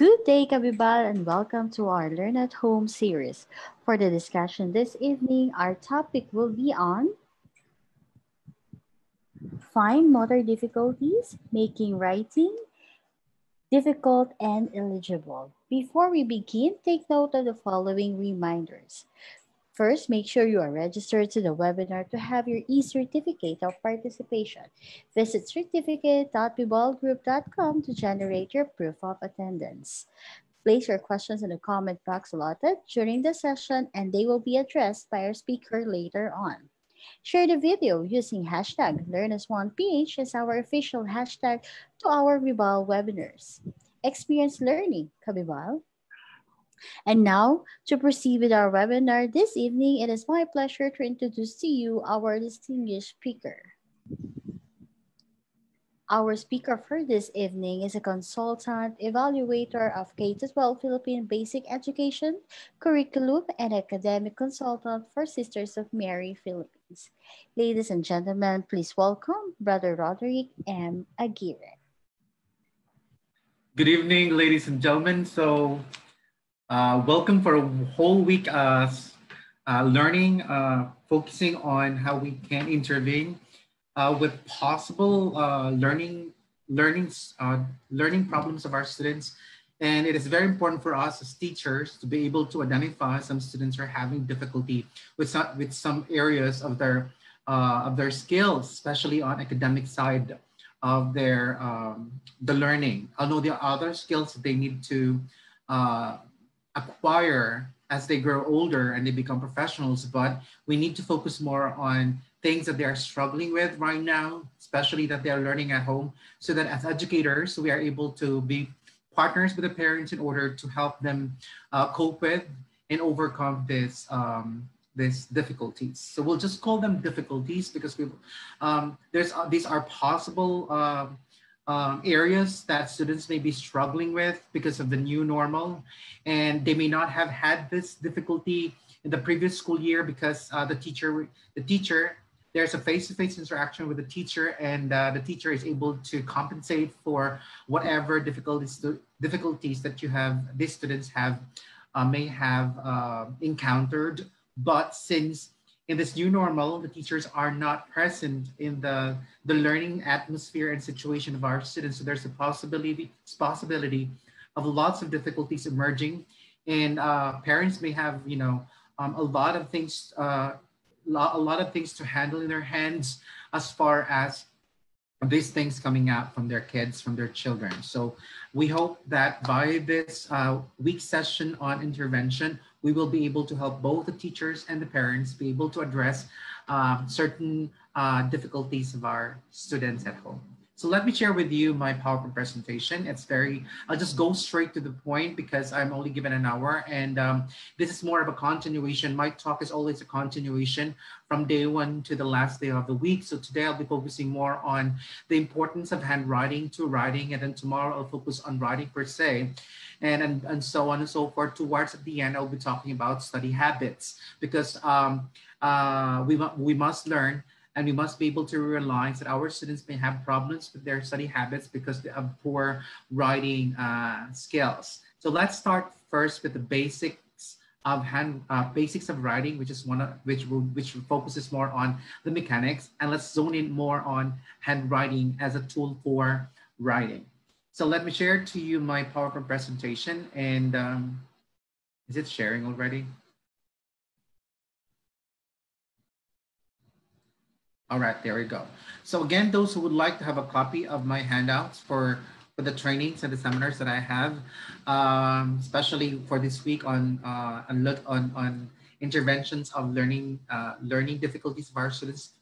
Good day, Kabibal, and welcome to our Learn at Home series. For the discussion this evening, our topic will be on fine motor difficulties, making writing difficult and illegible. Before we begin, take note of the following reminders. First, make sure you are registered to the webinar to have your e-certificate of participation. Visit certificate.vibalgroup.com to generate your proof of attendance. Place your questions in the comment box allotted during the session and they will be addressed by our speaker later on. Share the video using hashtag LearnAsOnePH as our official hashtag to our Vibal webinars. Experience learning, Kabibal. And now, to proceed with our webinar this evening, it is my pleasure to introduce to you our distinguished speaker. Our speaker for this evening is a consultant evaluator of K-12 Philippine Basic Education Curriculum and academic consultant for Sisters of Mary Philippines. Ladies and gentlemen, please welcome Brother Roderick M. Aguirre. Good evening, ladies and gentlemen. So uh, welcome for a whole week uh, uh, learning, uh, focusing on how we can intervene uh, with possible uh, learning, learnings, learning problems of our students. And it is very important for us as teachers to be able to identify some students are having difficulty with some, with some areas of their, of their skills, especially on academic side of their um, the learning. Although there are other skills they need to uh, acquire as they grow older and they become professionals, but we need to focus more on things that they are struggling with right now, especially that they are learning at home, so that as educators, we are able to be partners with the parents in order to help them uh, cope with and overcome this um, these difficulties. So we'll just call them difficulties because we um, there's uh, these are possible uh, um, areas that students may be struggling with because of the new normal. And they may not have had this difficulty in the previous school year because uh, the teacher, the teacher, there's a face-to-face interaction with the teacher and uh, the teacher is able to compensate for whatever difficulties, difficulties that you have, these students have, uh, may have uh, encountered. But since in this new normal, the teachers are not present in the, the learning atmosphere and situation of our students. So there's a possibility, possibility of lots of difficulties emerging. And uh, parents may have, you know, um, a lot of things, uh, a lot of things to handle in their hands as far as these things coming out from their kids, from their children. So we hope that by this uh, week session on intervention, we will be able to help both the teachers and the parents be able to address uh, certain uh, difficulties of our students at home. So let me share with you my PowerPoint presentation. It's very, I'll just go straight to the point because I'm only given an hour and um, this is more of a continuation. My talk is always a continuation from day one to the last day of the week. So today I'll be focusing more on the importance of handwriting to writing and then tomorrow I'll focus on writing per se and, and, and so on and so forth. Towards the end, I'll be talking about study habits because um, uh, we, we must learn and we must be able to realize that our students may have problems with their study habits because of poor writing uh, skills. So let's start first with the basics of hand uh, basics of writing, which is one of, which which focuses more on the mechanics, and let's zone in more on handwriting as a tool for writing. So let me share to you my PowerPoint presentation, and um, is it sharing already? All right, there we go. So again, those who would like to have a copy of my handouts for, for the trainings and the seminars that I have, um, especially for this week on uh, on look on on interventions of learning uh, learning difficulties of our students,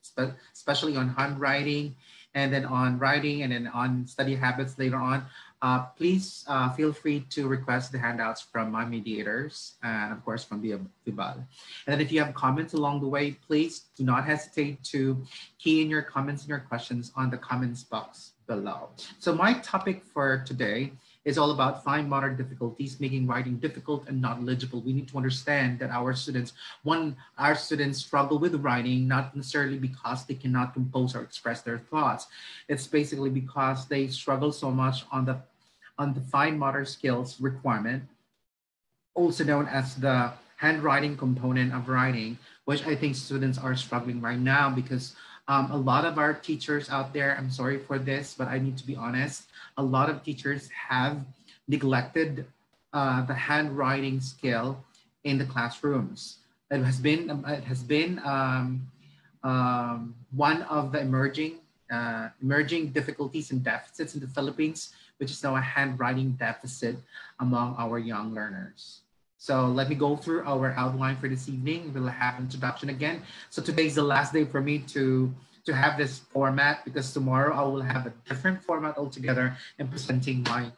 especially on handwriting, and then on writing, and then on study habits later on uh, please uh, feel free to request the handouts from my mediators and of course from the Vibal. And then if you have comments along the way, please do not hesitate to key in your comments and your questions on the comments box below. So my topic for today is all about fine motor difficulties, making writing difficult and not legible. We need to understand that our students, one, our students struggle with writing, not necessarily because they cannot compose or express their thoughts. It's basically because they struggle so much on the on the fine motor skills requirement, also known as the handwriting component of writing, which I think students are struggling right now because um, a lot of our teachers out there, I'm sorry for this, but I need to be honest, a lot of teachers have neglected uh, the handwriting skill in the classrooms. It has been, it has been um, um, one of the emerging uh, emerging difficulties and deficits in the Philippines, which is now a handwriting deficit among our young learners. So let me go through our outline for this evening. We'll have introduction again. So today's the last day for me to, to have this format because tomorrow I will have a different format altogether in presenting my,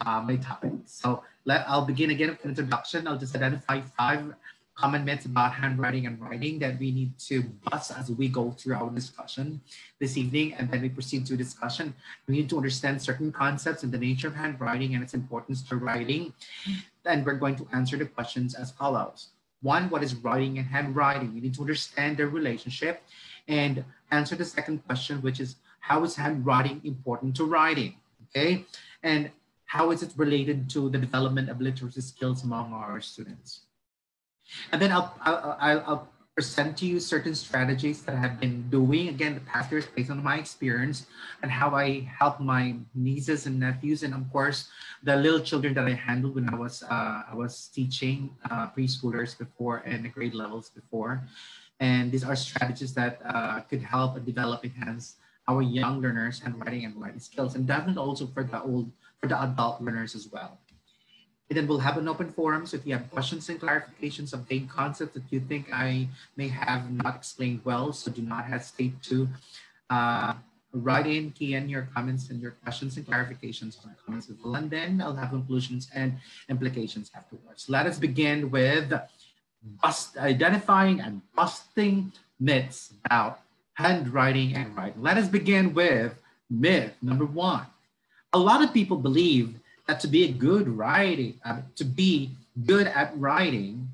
uh, my topic. So let, I'll begin again with introduction. I'll just identify five common myths about handwriting and writing that we need to bust as we go through our discussion this evening and then we proceed to discussion. We need to understand certain concepts and the nature of handwriting and its importance to writing. And we're going to answer the questions as follows. One, what is writing and handwriting? We need to understand their relationship and answer the second question, which is how is handwriting important to writing? Okay. And how is it related to the development of literacy skills among our students? And then I'll, I'll, I'll, present to you certain strategies that I have been doing again the past years based on my experience and how I help my nieces and nephews and of course the little children that I handled when I was uh, I was teaching uh, preschoolers before and the grade levels before. And these are strategies that uh, could help develop enhance our young learners handwriting and writing skills and definitely also for the old for the adult learners as well. And then we'll have an open forum. So if you have questions and clarifications of vague concepts that you think I may have not explained well, so do not hesitate to uh, write in, key in your comments and your questions and clarifications on the comments with London. I'll have conclusions and implications afterwards. Let us begin with bust, identifying and busting myths about handwriting and writing. Let us begin with myth number one. A lot of people believe that to be a good writing, uh, to be good at writing,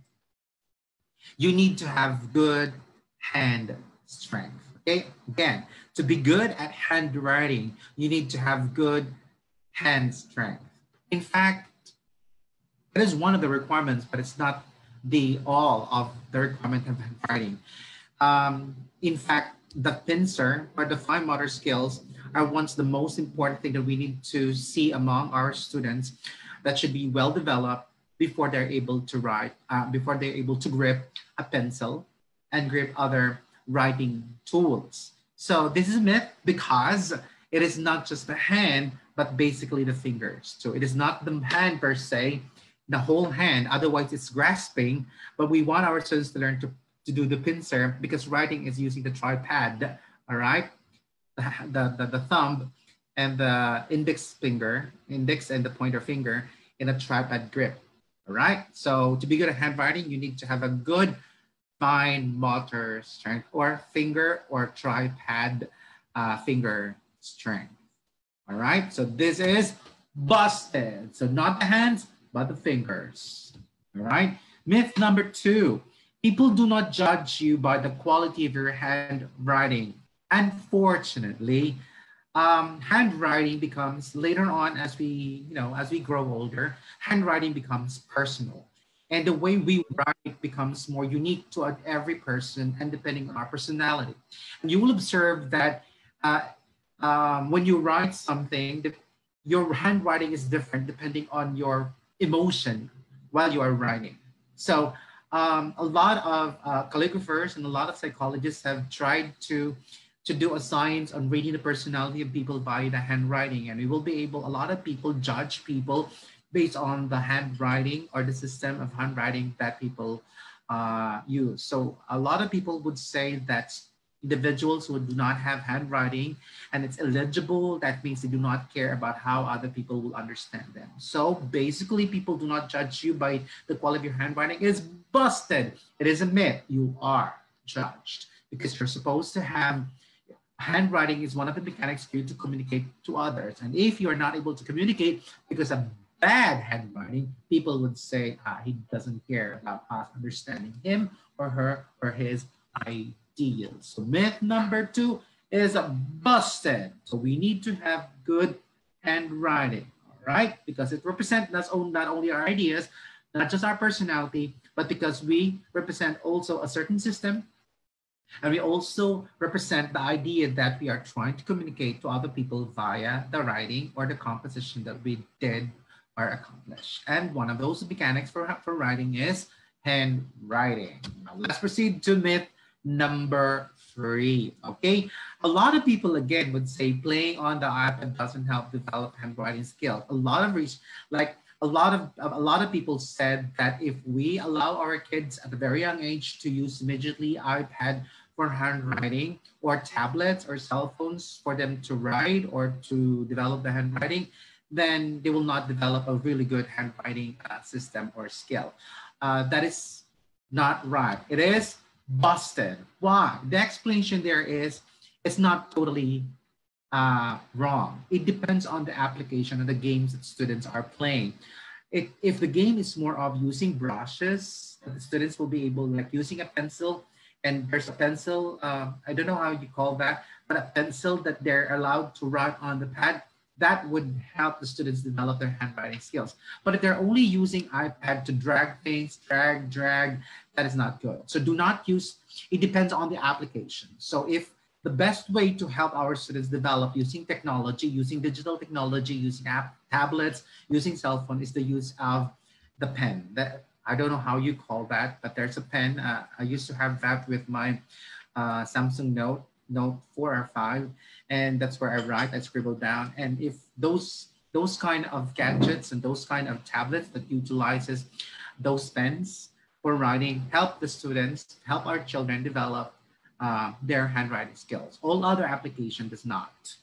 you need to have good hand strength. Okay, again, to be good at handwriting, you need to have good hand strength. In fact, that is one of the requirements, but it's not the all of the requirement of handwriting. Um, in fact, the pincer or the fine motor skills are once the most important thing that we need to see among our students that should be well developed before they're able to write, uh, before they're able to grip a pencil and grip other writing tools. So this is a myth because it is not just the hand, but basically the fingers. So it is not the hand per se, the whole hand, otherwise it's grasping, but we want our students to learn to, to do the pincer because writing is using the tripod, all right? The, the, the thumb and the index finger, index and the pointer finger in a tripod grip. All right. So to be good at handwriting, you need to have a good fine motor strength or finger or tripod uh, finger strength. All right. So this is busted. So not the hands, but the fingers. All right. Myth number two people do not judge you by the quality of your handwriting unfortunately, um, handwriting becomes later on as we, you know, as we grow older, handwriting becomes personal. And the way we write becomes more unique to every person and depending on our personality. And you will observe that uh, um, when you write something, your handwriting is different depending on your emotion while you are writing. So um, a lot of uh, calligraphers and a lot of psychologists have tried to to do a science on reading the personality of people by the handwriting. And we will be able, a lot of people judge people based on the handwriting or the system of handwriting that people uh, use. So a lot of people would say that individuals who do not have handwriting and it's illegible, that means they do not care about how other people will understand them. So basically people do not judge you by the quality of your handwriting. It is busted. It is a myth. You are judged because you're supposed to have handwriting is one of the mechanics used to communicate to others. And if you are not able to communicate because of bad handwriting, people would say ah, he doesn't care about us understanding him or her or his ideals. So myth number two is a busted. So we need to have good handwriting. All right? Because it represents not only our ideas, not just our personality, but because we represent also a certain system and we also represent the idea that we are trying to communicate to other people via the writing or the composition that we did or accomplished. And one of those mechanics for, for writing is handwriting. Now let's proceed to myth number three. Okay, a lot of people again would say playing on the iPad doesn't help develop handwriting skills. A lot of research, like a lot of a lot of people said that if we allow our kids at a very young age to use immediately iPad for handwriting or tablets or cell phones for them to write or to develop the handwriting, then they will not develop a really good handwriting uh, system or skill. Uh, that is not right. It is busted. Why? The explanation there is it's not totally uh, wrong. It depends on the application of the games that students are playing. It, if the game is more of using brushes, the students will be able, like using a pencil, and there's a pencil, uh, I don't know how you call that, but a pencil that they're allowed to write on the pad, that would help the students develop their handwriting skills. But if they're only using iPad to drag things, drag, drag, that is not good. So do not use, it depends on the application. So if the best way to help our students develop using technology, using digital technology, using app, tablets, using cell phone is the use of the pen. That I don't know how you call that, but there's a pen. Uh, I used to have that with my uh, Samsung Note, Note 4 or 5, and that's where I write, I scribble down. And if those those kind of gadgets and those kind of tablets that utilizes those pens for writing help the students, help our children develop uh, their handwriting skills. All other application does not.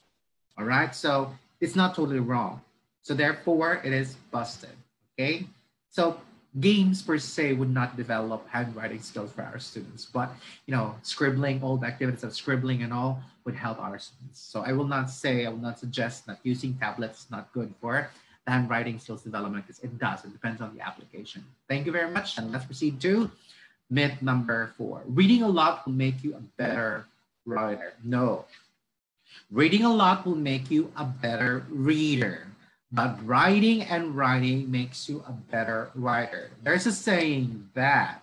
All right, so it's not totally wrong. So therefore, it is busted. Okay, so games per se would not develop handwriting skills for our students, but you know, scribbling, all the activities of scribbling and all would help our students. So I will not say, I will not suggest that using tablets is not good for handwriting skills development because it does. It depends on the application. Thank you very much. And let's proceed to myth number four. Reading a lot will make you a better writer. No. Reading a lot will make you a better reader. But writing and writing makes you a better writer. There's a saying that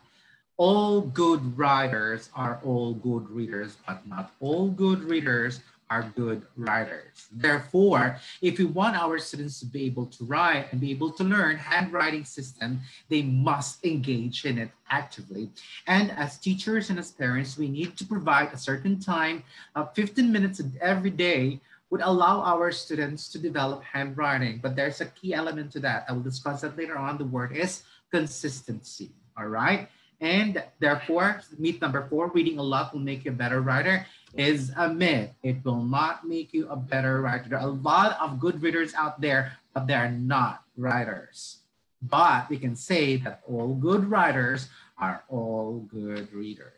all good writers are all good readers, but not all good readers are good writers. Therefore, if we want our students to be able to write and be able to learn handwriting system, they must engage in it actively. And as teachers and as parents, we need to provide a certain time, uh, 15 minutes every day would allow our students to develop handwriting. But there's a key element to that. I will discuss that later on. The word is consistency. All right. And therefore, myth number four, reading a lot will make you a better writer is a myth. It will not make you a better writer. There are a lot of good readers out there, but they are not writers. But we can say that all good writers are all good readers.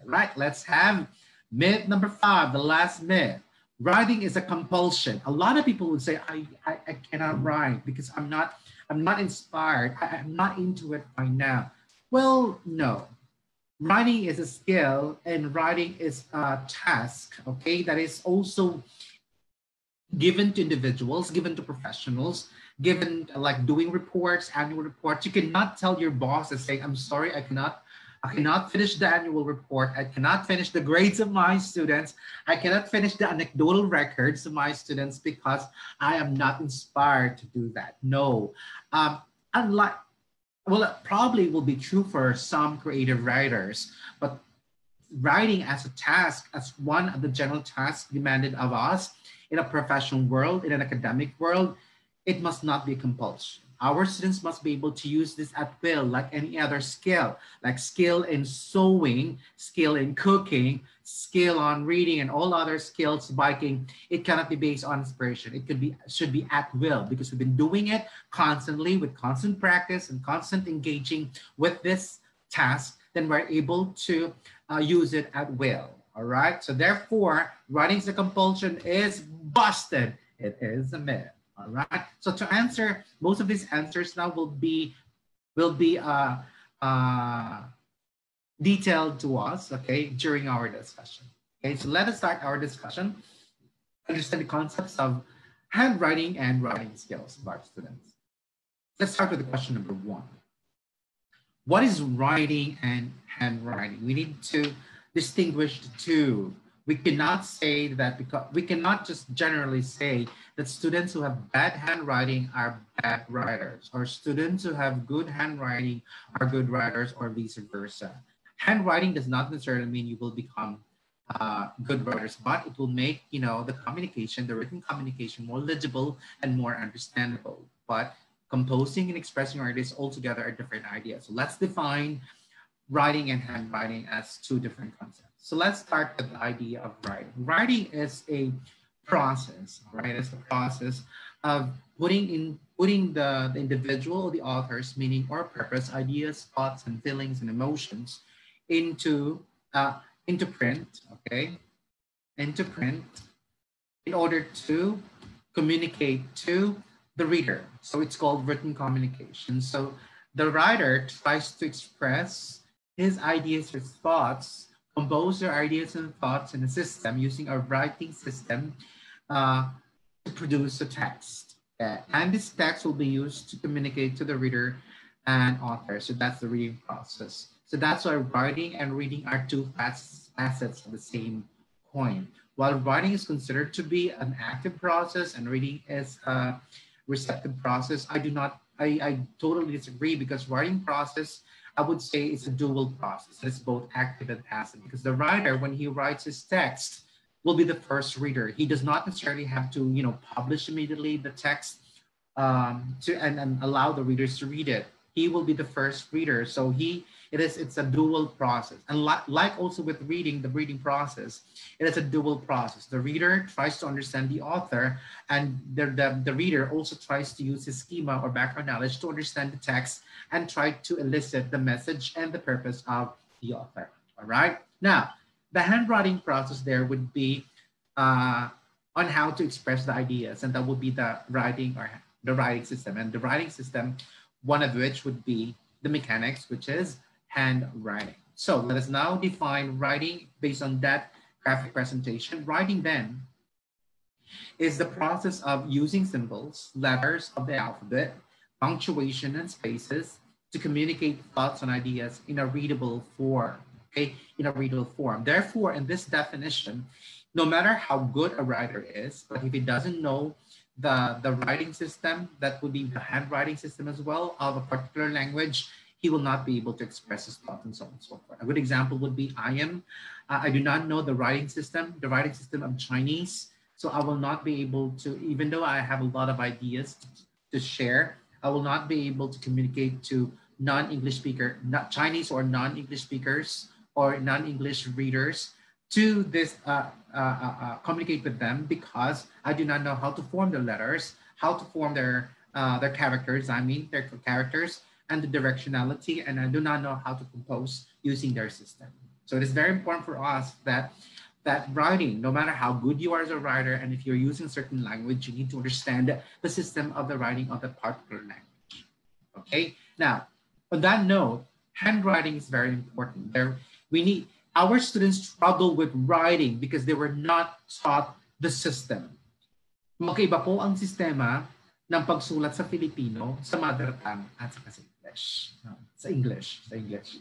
All right, let's have myth number five, the last myth writing is a compulsion. A lot of people would say, I, I, I cannot write because I'm not, I'm not inspired. I, I'm not into it right now. Well, no. Writing is a skill and writing is a task, okay, that is also given to individuals, given to professionals, given like doing reports, annual reports. You cannot tell your boss and say, I'm sorry, I cannot I cannot finish the annual report. I cannot finish the grades of my students. I cannot finish the anecdotal records of my students because I am not inspired to do that. No. Um, unlike, well, it probably will be true for some creative writers, but writing as a task, as one of the general tasks demanded of us in a professional world, in an academic world, it must not be compulsion. Our students must be able to use this at will, like any other skill, like skill in sewing, skill in cooking, skill on reading, and all other skills, biking. It cannot be based on inspiration. It could be should be at will because we've been doing it constantly with constant practice and constant engaging with this task. Then we're able to uh, use it at will. All right. So therefore, writing is a compulsion is busted. It is a myth. All right. So to answer, most of these answers now will be will be uh, uh, detailed to us, okay, during our discussion. Okay, so let us start our discussion. Understand the concepts of handwriting and writing skills of our students. Let's start with the question number one. What is writing and handwriting? We need to distinguish the two. We cannot say that because we cannot just generally say that students who have bad handwriting are bad writers or students who have good handwriting are good writers or vice versa. Handwriting does not necessarily mean you will become uh, good writers, but it will make you know the communication, the written communication, more legible and more understandable. But composing and expressing ideas altogether are different ideas. So let's define writing and handwriting as two different concepts. So let's start with the idea of writing. Writing is a process, right? It's the process of putting in putting the, the individual, the author's meaning or purpose, ideas, thoughts, and feelings and emotions into uh, into print, okay, into print in order to communicate to the reader. So it's called written communication. So the writer tries to express his ideas, his thoughts, compose their ideas and thoughts in a system using a writing system uh, to produce a text. And this text will be used to communicate to the reader and author. So that's the reading process. So that's why writing and reading are two facets of the same coin. While writing is considered to be an active process and reading is a receptive process, I do not, I, I totally disagree because writing process, I would say it's a dual process. It's both active and passive because the writer, when he writes his text, will be the first reader. He does not necessarily have to, you know, publish immediately the text um, to and, and allow the readers to read it. He will be the first reader. So he it is it's a dual process. And li- like also with reading, the reading process, it is a dual process. The reader tries to understand the author, and the, the, the reader also tries to use his schema or background knowledge to understand the text and try to elicit the message and the purpose of the author. All right. Now, the handwriting process there would be uh, on how to express the ideas, and that would be the writing or the writing system. And the writing system, one of which would be the mechanics, which is handwriting. So let us now define writing based on that graphic presentation. Writing then is the process of using symbols, letters of the alphabet, punctuation and spaces to communicate thoughts and ideas in a readable form, okay, in a readable form. Therefore, in this definition, no matter how good a writer is, but if he doesn't know the, the writing system, that would be the handwriting system as well of a particular language, he will not be able to express his thoughts and so on and so forth. A good example would be I am, uh, I do not know the writing system, the writing system of Chinese. So I will not be able to, even though I have a lot of ideas to, to share, I will not be able to communicate to non-English speaker, not Chinese or non-English speakers or non-English readers to this uh, uh, uh, uh, communicate with them because I do not know how to form the letters, how to form their uh, their characters. I mean their characters, and the directionality, and I do not know how to compose using their system. So it is very important for us that that writing, no matter how good you are as a writer, and if you're using certain language, you need to understand the system of the writing of that particular language. Okay. Now, on that note, handwriting is very important. There, we need our students struggle with writing because they were not taught the system. Magkaiba po ang sistema ng pagsulat sa Filipino sa mother tongue at sa English. Sa English. Sa English.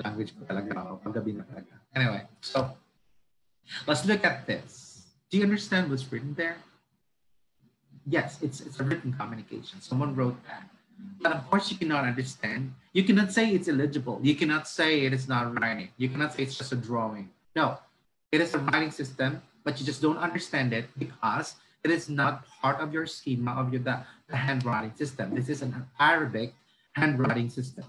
Language ko talaga ako. Paggabi na talaga. Anyway, so let's look at this. Do you understand what's written there? Yes, it's, it's a written communication. Someone wrote that. But of course, you cannot understand. You cannot say it's illegible. You cannot say it is not writing. You cannot say it's just a drawing. No, it is a writing system, but you just don't understand it because it is not part of your schema of your the, the handwriting system. This is an Arabic handwriting system,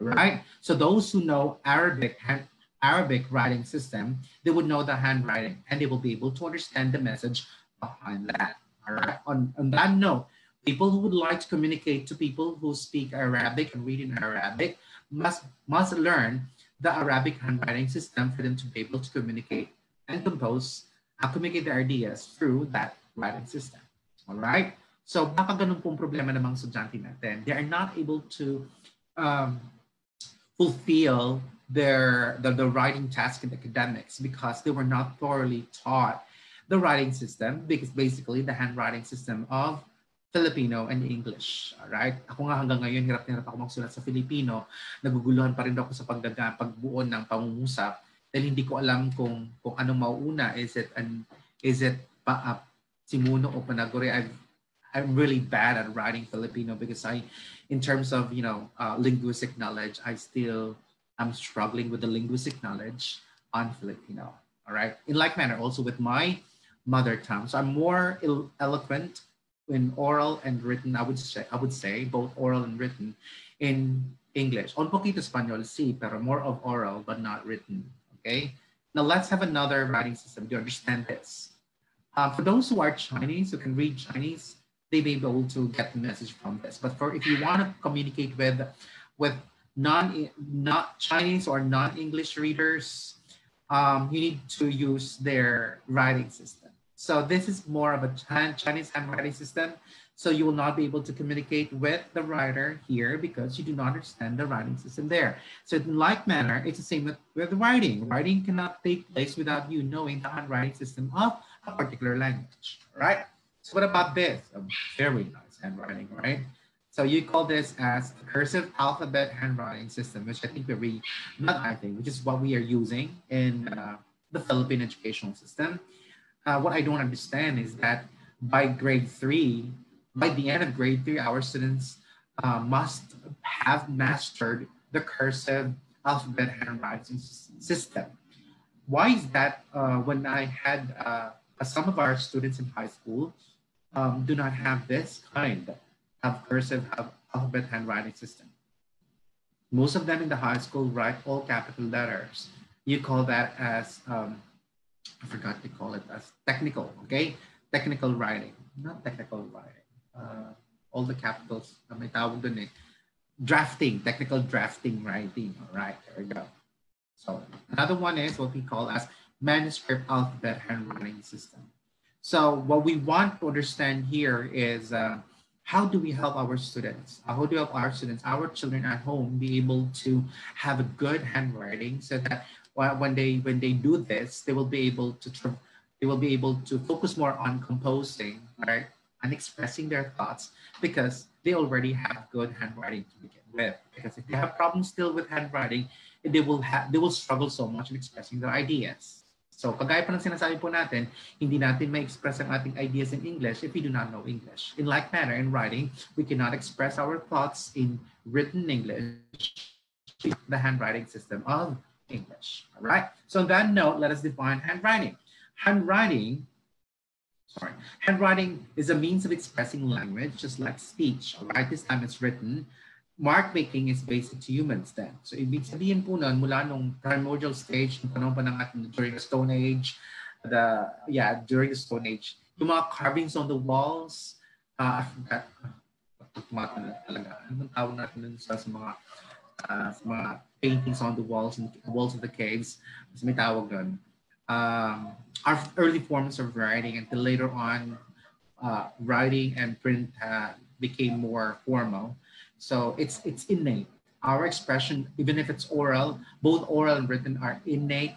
right? So those who know Arabic hand, Arabic writing system, they would know the handwriting and they will be able to understand the message behind that. All right. On, on that note, people who would like to communicate to people who speak Arabic and read in Arabic must must learn the Arabic handwriting system for them to be able to communicate and compose, uh, communicate their ideas through that writing system. All right? So baka ganun pong problema ng mga estudyante natin. They are not able to um, fulfill their the, the writing task in academics because they were not thoroughly taught the writing system because basically the handwriting system of Filipino and English. Alright? Ako nga hanggang ngayon, hirap na hirap ako magsulat sa Filipino. Naguguluhan pa rin ako sa pagdaga, pagbuo ng pangungusap dahil hindi ko alam kung kung anong mauuna. Is it an is it pa, uh, Simuno o? I've, I'm really bad at writing Filipino because I, in terms of you know uh, linguistic knowledge, I still I'm struggling with the linguistic knowledge on Filipino. All right. In like manner, also with my mother tongue. So I'm more eloquent in oral and written. I would say I would say both oral and written in English. Un poquito español, sí, pero more of oral but not written. Okay. Now let's have another writing system to understand this. Uh, for those who are Chinese, who can read Chinese, they may be able to get the message from this. But for if you want to communicate with with non not Chinese or non-English readers, um, you need to use their writing system. So this is more of a Chinese handwriting system. So you will not be able to communicate with the writer here because you do not understand the writing system there. So in like manner, it's the same with, with writing. Writing cannot take place without you knowing the handwriting system of a particular language, right? So what about this? A very nice handwriting, right? So you call this as cursive alphabet handwriting system, which I think we not I think, which is what we are using in uh, the Philippine educational system. Uh, what I don't understand is that by grade three, by the end of grade three, our students uh, must have mastered the cursive alphabet handwriting system. Why is that uh, when I had uh, some of our students in high school um, do not have this kind have cursive alphabet handwriting system. Most of them in the high school write all capital letters. You call that as, um, I forgot to call it as technical, okay? Technical writing, not technical writing. Uh, all the capitals, uh, may tawag dun eh. Drafting, technical drafting writing, all right, there we go. So another one is what we call as manuscript alphabet handwriting system. So what we want to understand here is uh, how do we help our students? How do we help our students, our children at home, be able to have a good handwriting so that when they when they do this, they will be able to they will be able to focus more on composing, right, and expressing their thoughts because they already have good handwriting to begin with. Because if they have problems still with handwriting, they will have they will struggle so much in expressing their ideas. So kagaya pa ng sinasabi po natin, hindi natin ma-express ang ating ideas in English if we do not know English. In like manner, in writing, we cannot express our thoughts in written English, the handwriting system of English. All right. So on that note, let us define handwriting. Handwriting, sorry, handwriting is a means of expressing language, just like speech. All right. This time it's written mark making is basic to humans then. So ibig sabihin po nun, mula nung primordial stage, ng panahon pa ng ating, during the Stone Age, the, yeah, during the Stone Age, yung mga carvings on the walls, uh, I forgot, tumata na talaga. Anong tawag natin sa, sa mga uh, sa mga paintings on the walls and walls of the caves. Mas may tawag. Um, our early forms of writing until later on, uh, writing and print uh, became more formal. So it's it's innate. Our expression, even if it's oral, both oral and written are innate,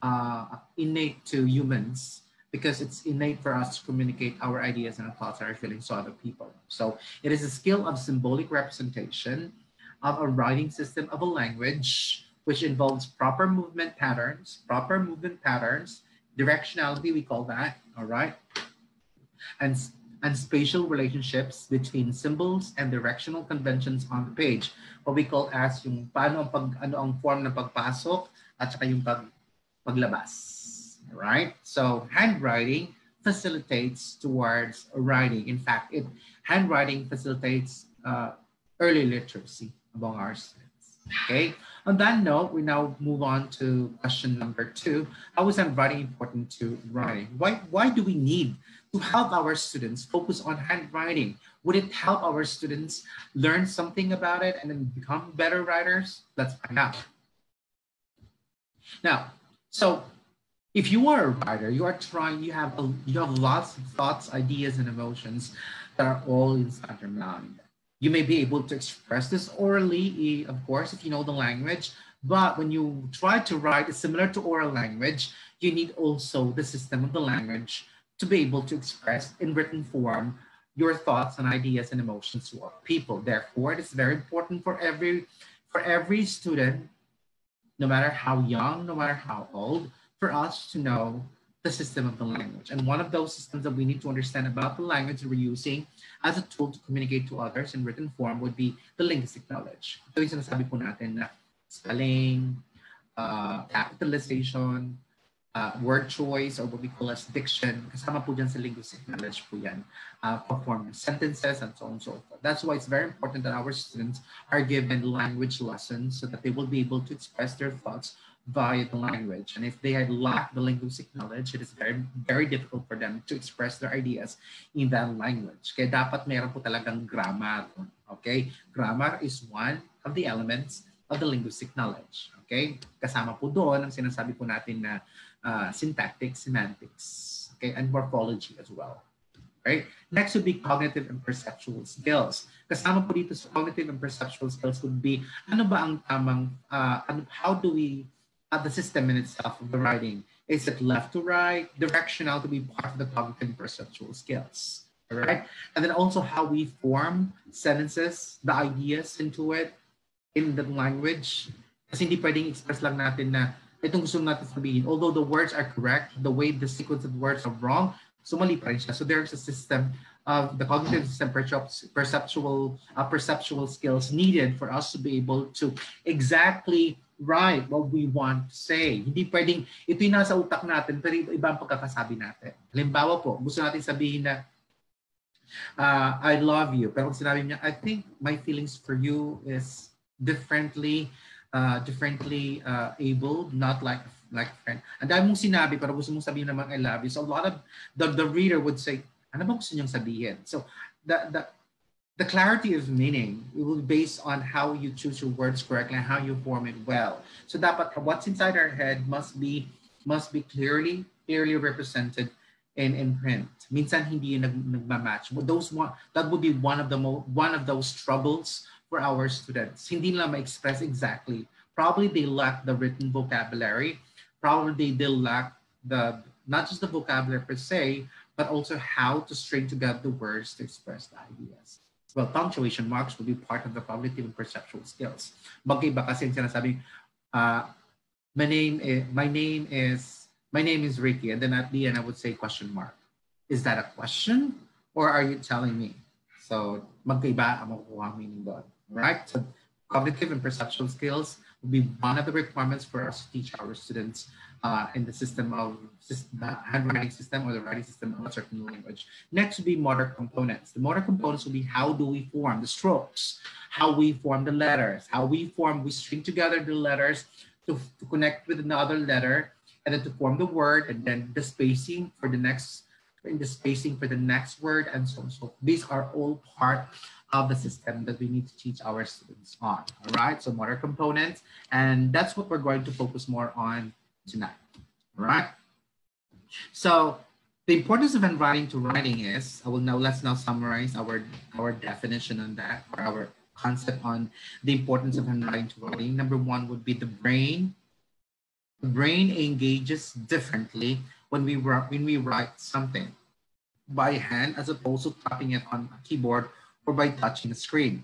uh, innate to humans because it's innate for us to communicate our ideas and our thoughts, our feelings to other people. So it is a skill of symbolic representation of a writing system of a language, which involves proper movement patterns, proper movement patterns, directionality, we call that, all right? And and spatial relationships between symbols and directional conventions on the page. What we call as yung paano pag ano ang form ng pagpasok at saka yung pag paglabas. Right? So handwriting facilitates towards writing. In fact, it handwriting facilitates uh, early literacy among our students. Okay. On that note, we now move on to question number two. How is handwriting important to writing? Why, why do we need to help our students focus on handwriting? Would it help our students learn something about it and then become better writers? Let's find out. Now, so if you are a writer, you are trying, you have a, you have lots of thoughts, ideas, and emotions that are all inside your mind. You may be able to express this orally, eh, of course, if you know the language, But when you try to write, it's similar to oral language, you need also the system of the language to be able to express in written form your thoughts and ideas and emotions to other people. Therefore, it is very important for every for every student, no matter how young, no matter how old, for us to know the system of the language. And one of those systems that we need to understand about the language we're using as a tool to communicate to others in written form would be the linguistic knowledge. Ito yung sinasabi po natin na spelling, uh, capitalization, uh, word choice, or what we call as diction. Kasama po dyan sa linguistic knowledge po yan. Uh, perform sentences and so on and so forth. That's why it's very important that our students are given language lessons so that they will be able to express their thoughts via the language. And if they had lacked the linguistic knowledge, it is very, very difficult for them to express their ideas in that language. Kaya dapat meron po talagang grammar. Okay? Grammar is one of the elements of the linguistic knowledge. Okay? Kasama po doon ang sinasabi po natin na uh, syntactic, semantics, okay, and morphology as well. Right? Next would be cognitive and perceptual skills. Kasama po dito sa cognitive and perceptual skills would be ano ba ang tamang, uh, ano, how do we at the system in itself of the writing. Is it left to right, directional to be part of the cognitive and perceptual skills? Right? And then also how we form sentences, the ideas into it in the language. Kasi hindi pwedeng express lang natin na itong gusto natin sabihin. Although the words are correct, the way the sequence of words are wrong, so mali pa rin siya. So there's a system of the cognitive system perceptual uh, perceptual skills needed for us to be able to exactly write what we want to say. Hindi pwedeng, ito yung nasa utak natin, pero iba ang pagkakasabi natin. Halimbawa po, gusto natin sabihin na, uh, I love you. Pero kung sinabi niya, I think my feelings for you is differently, uh, differently uh, able, not like like a friend. Ang dami mong sinabi, pero gusto mong sabihin naman, I love you. So a lot of the, the reader would say, ano ba gusto niyang sabihin? So the, the, the clarity of meaning it will be based on how you choose your words correctly and how you form it well. So dapat what's inside our head must be must be clearly clearly represented in in print. Minsan hindi nag nagma-match. Those one that would be one of the mo, one of those troubles for our students. Hindi nila ma-express exactly. Probably they lack the written vocabulary. Probably they, lack the not just the vocabulary per se, but also how to string together the words to express the ideas. Well, punctuation marks will be part of the cognitive and perceptual skills. Mag-iba kasi yung sinasabi, uh, my name is, my name is, my name is Ricky. And then at the end, I would say question mark. Is that a question or are you telling me? So magkaiba ang makukuha meaning doon. Right? So cognitive and perceptual skills will be one of the requirements for us to teach our students uh, in the system of the handwriting system or the writing system of a certain language. Next would be motor components. The motor components will be how do we form the strokes, how we form the letters, how we form, we string together the letters to, to connect with another letter and then to form the word and then the spacing for the next in the spacing for the next word and so on. So these are all part of the system that we need to teach our students on. All right, so motor components, and that's what we're going to focus more on tonight. All right. So the importance of handwriting to writing is, I will now, let's now summarize our, our definition on that, or our concept on the importance of handwriting to writing. Number one would be the brain. The brain engages differently when we, when we write something by hand as opposed to tapping it on a keyboard or by touching a screen.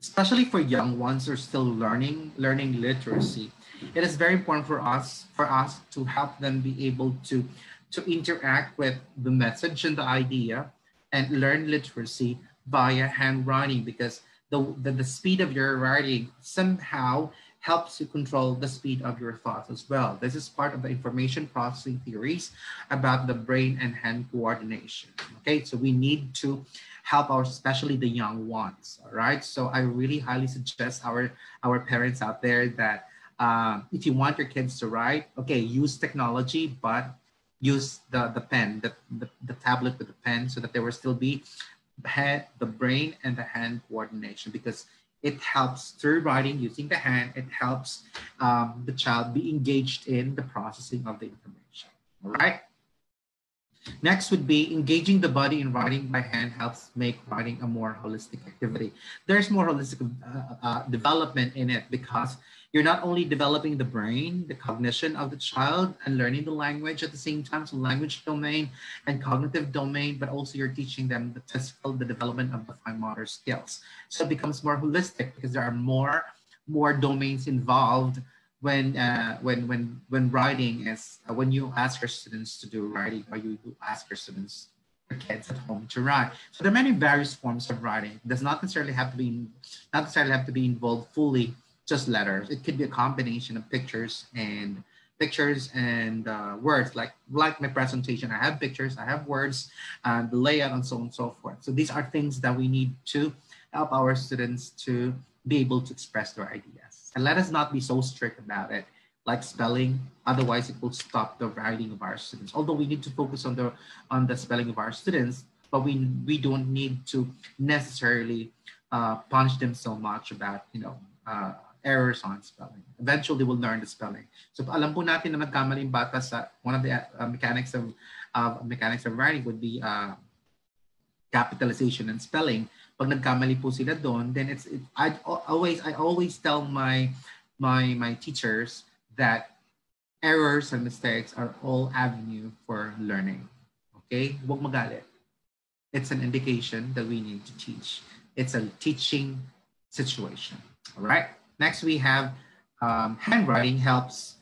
Especially for young ones who are still learning learning literacy it is very important for us for us to help them be able to to interact with the message and the idea and learn literacy via handwriting because the, the, the speed of your writing somehow helps you control the speed of your thoughts as well. This is part of the information processing theories about the brain and hand coordination. Okay, so we need to help our, especially the young ones. All right, so I really highly suggest our our parents out there that uh, if you want your kids to write, okay, use technology, but use the, the pen, the, the, the tablet with the pen so that there will still be head, the brain and the hand coordination because it helps through writing using the hand, it helps um, the child be engaged in the processing of the information. All right. Next would be engaging the body in writing by hand helps make writing a more holistic activity. There's more holistic uh, uh, development in it because you're not only developing the brain, the cognition of the child and learning the language at the same time, so language domain and cognitive domain, but also you're teaching them the physical, the development of the fine motor skills. So it becomes more holistic because there are more, more domains involved when uh, when when when writing is uh, when you ask your students to do writing or you, ask your students your kids at home to write so there are many various forms of writing it does not necessarily have to be not necessarily have to be involved fully just letters it could be a combination of pictures and pictures and uh, words like like my presentation i have pictures i have words and the layout and so on and so forth so these are things that we need to help our students to be able to express their ideas and let us not be so strict about it, like spelling. Otherwise, it will stop the writing of our students. Although we need to focus on the on the spelling of our students, but we we don't need to necessarily uh, punish them so much about you know uh, errors on spelling. Eventually, will learn the spelling. So alam po natin na nagkamali yung bata sa one of the uh, mechanics of mechanics of writing would be uh, capitalization and spelling pag nagkamali po sila doon, then it's it, I always I always tell my my my teachers that errors and mistakes are all avenue for learning. Okay? Huwag magalit. It's an indication that we need to teach. It's a teaching situation. All right? Next, we have um, handwriting helps.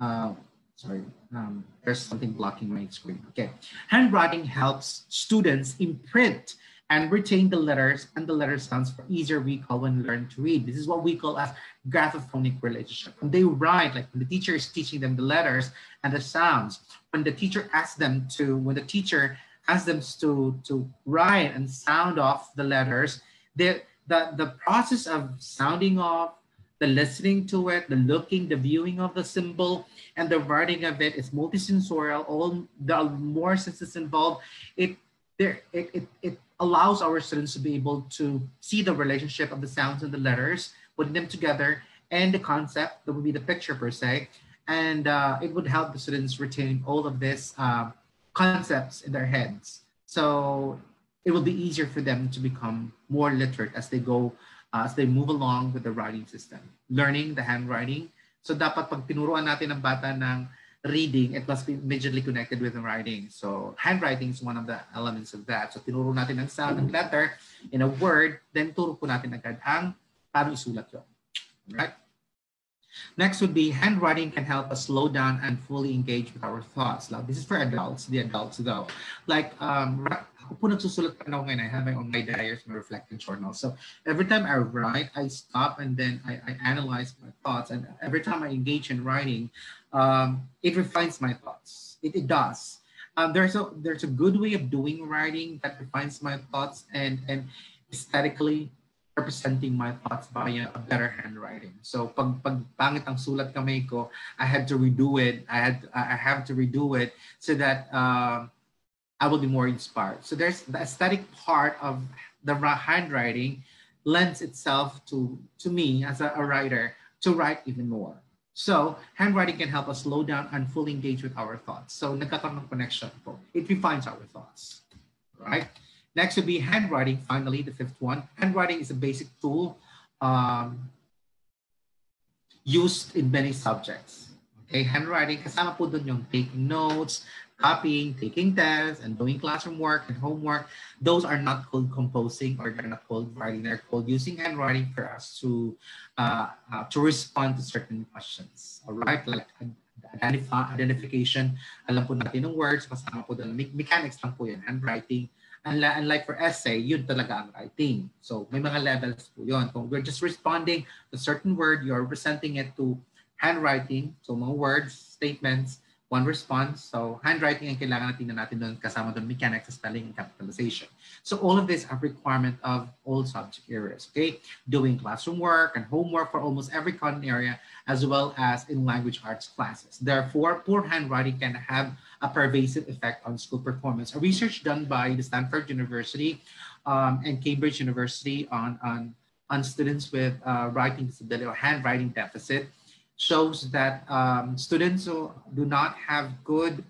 Uh, sorry, um, there's something blocking my screen. Okay. Handwriting helps students imprint and retain the letters and the letter sounds for easier recall when learn to read. This is what we call as graphophonic relationship. When they write, like when the teacher is teaching them the letters and the sounds, when the teacher asks them to, when the teacher asks them to, to write and sound off the letters, the, the, the process of sounding off, the listening to it, the looking, the viewing of the symbol, and the writing of it is multisensorial. All the more senses involved, it there it, it, it allows our students to be able to see the relationship of the sounds and the letters, putting them together, and the concept that would be the picture per se. And uh, it would help the students retain all of these uh, concepts in their heads. So it will be easier for them to become more literate as they go, as they move along with the writing system, learning the handwriting. So dapat pag tinuruan natin ng bata ng reading, it must be immediately connected with the writing. So handwriting is one of the elements of that. So tinuro natin ang sound ng letter in a word, then turo po natin agad ang paano isulat yun. Right? Next would be handwriting can help us slow down and fully engage with our thoughts. Now, this is for adults, the adults though. Like, um, ako po nagsusulat pa ngayon. I have my own my diaries, my reflecting journal. So every time I write, I stop and then I, I analyze my thoughts. And every time I engage in writing, um, it refines my thoughts. It, it does. Um, there's a there's a good way of doing writing that refines my thoughts and and aesthetically representing my thoughts via a better handwriting. So pag pag pangit ang sulat ko, I had to redo it. I had I have to redo it so that uh, I will be more inspired. So there's the aesthetic part of the handwriting lends itself to to me as a, a writer to write even more. So, handwriting can help us slow down and fully engage with our thoughts. So, nagkakaroon ng connection po. It refines our thoughts, right? Next would be handwriting, finally, the fifth one. Handwriting is a basic tool um, used in many subjects. Okay, handwriting, kasama po dun yung taking notes, copying, taking tests, and doing classroom work and homework. Those are not called composing or they're not called writing. They're called using handwriting for us to uh, uh, to respond to certain questions. All right, like identify, identification, alam po natin ng words, kasama po doon. Mechanics lang po yan, handwriting. And, like for essay, yun talaga ang writing. So may mga levels po yun. Kung we're just responding to certain word, you're presenting it to handwriting, so mga words, statements, one response. So handwriting ang kailangan natin na natin doon kasama doon mechanics, of spelling, and capitalization. So all of this are requirement of all subject areas, okay? Doing classroom work and homework for almost every content area, as well as in language arts classes. Therefore, poor handwriting can have a pervasive effect on school performance. A research done by the Stanford University um, and Cambridge University on, on, on students with uh, writing disability or handwriting deficit shows that um, students who do not have good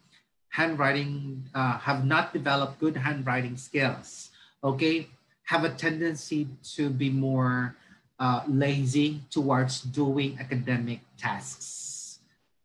handwriting, uh, have not developed good handwriting skills, okay, have a tendency to be more uh, lazy towards doing academic tasks.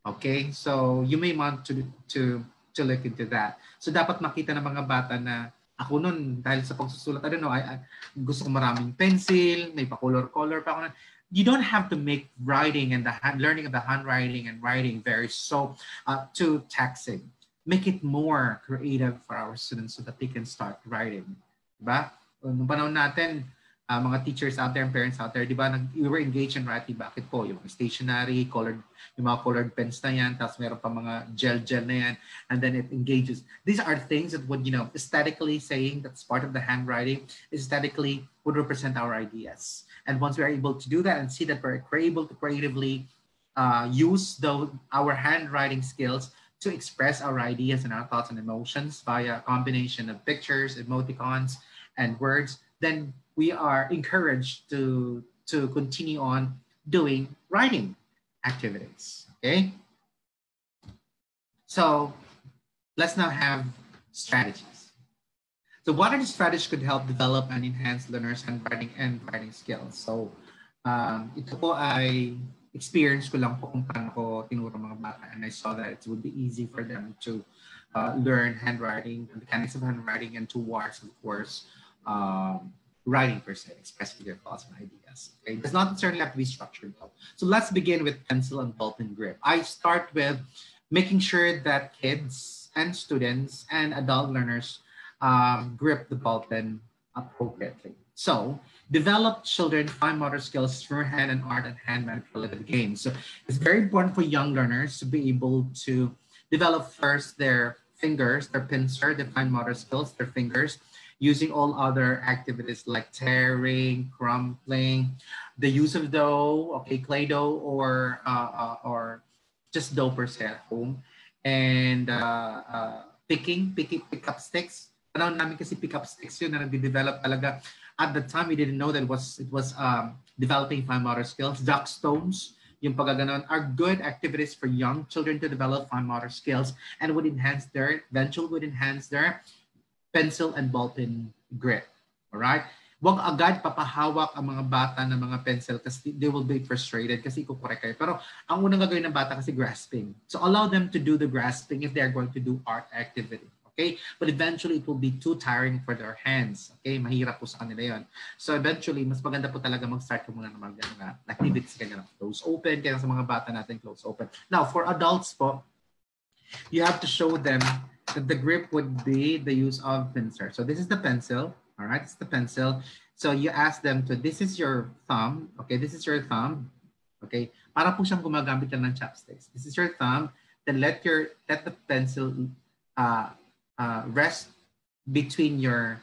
Okay, so you may want to, to, to look into that. So dapat makita ng mga bata na ako nun, dahil sa pagsusulat, I don't know, I, I, gusto ko maraming pencil, may pa-color-color pa ako. Na, you don't have to make writing and the hand, learning of the handwriting and writing very so uh, too taxing. Make it more creative for our students so that they can start writing. Diba? Noong panahon natin, uh, mga teachers out there and parents out there, di ba, nag, we were engaged in writing. Bakit po? Yung stationery, colored, yung mga colored pens na yan, tapos meron pa mga gel-gel na yan, and then it engages. These are things that would, you know, aesthetically saying that's part of the handwriting, aesthetically would represent our ideas. And once we're able to do that and see that we're able to creatively uh, use the, our handwriting skills to express our ideas and our thoughts and emotions via a combination of pictures, emoticons, and words, then we are encouraged to, to continue on doing writing activities, okay? So let's now have strategies. So what are the strategies could help develop and enhance learners' handwriting and writing skills? So um, ito po ay experience ko lang po kung paano ko tinuro mga bata and I saw that it would be easy for them to uh, learn handwriting, the mechanics of handwriting and towards, of course, um, writing per se, expressing their thoughts and ideas. Okay? It does not necessarily have to be structured though. So let's begin with pencil and ballpen grip. I start with making sure that kids and students and adult learners um, grip the ball pen appropriately. So, develop children fine motor skills through hand and art and hand manipulative games. So, it's very important for young learners to be able to develop first their fingers, their pincer, their fine motor skills, their fingers, using all other activities like tearing, crumpling, the use of dough, okay, clay dough, or uh, uh, or just dough per se at home, and uh, uh picking, picking, pick up sticks, panahon namin kasi pick up sticks yun na nagde-develop talaga. At the time, we didn't know that it was, it was um, developing fine motor skills. Duck stones, yung pagaganon, are good activities for young children to develop fine motor skills and would enhance their, eventually would enhance their pencil and ballpen grip. All right? Huwag agad papahawak ang mga bata ng mga pencil kasi they will be frustrated kasi ikukorek kayo. Pero ang unang gagawin ng bata kasi grasping. So allow them to do the grasping if they're going to do art activity. Okay? But eventually, it will be too tiring for their hands. Okay? Mahirap po sa kanila yon. So eventually, mas maganda po talaga mag-start ko muna ng mga activities kanya close open, kaya sa mga bata natin close open. Now, for adults po, you have to show them that the grip would be the use of pincer. So this is the pencil. All right, it's the pencil. So you ask them to, this is your thumb. Okay, this is your thumb. Okay, para po siyang gumagamit ng chopsticks. This is your thumb. Then let your let the pencil uh, uh, rest between your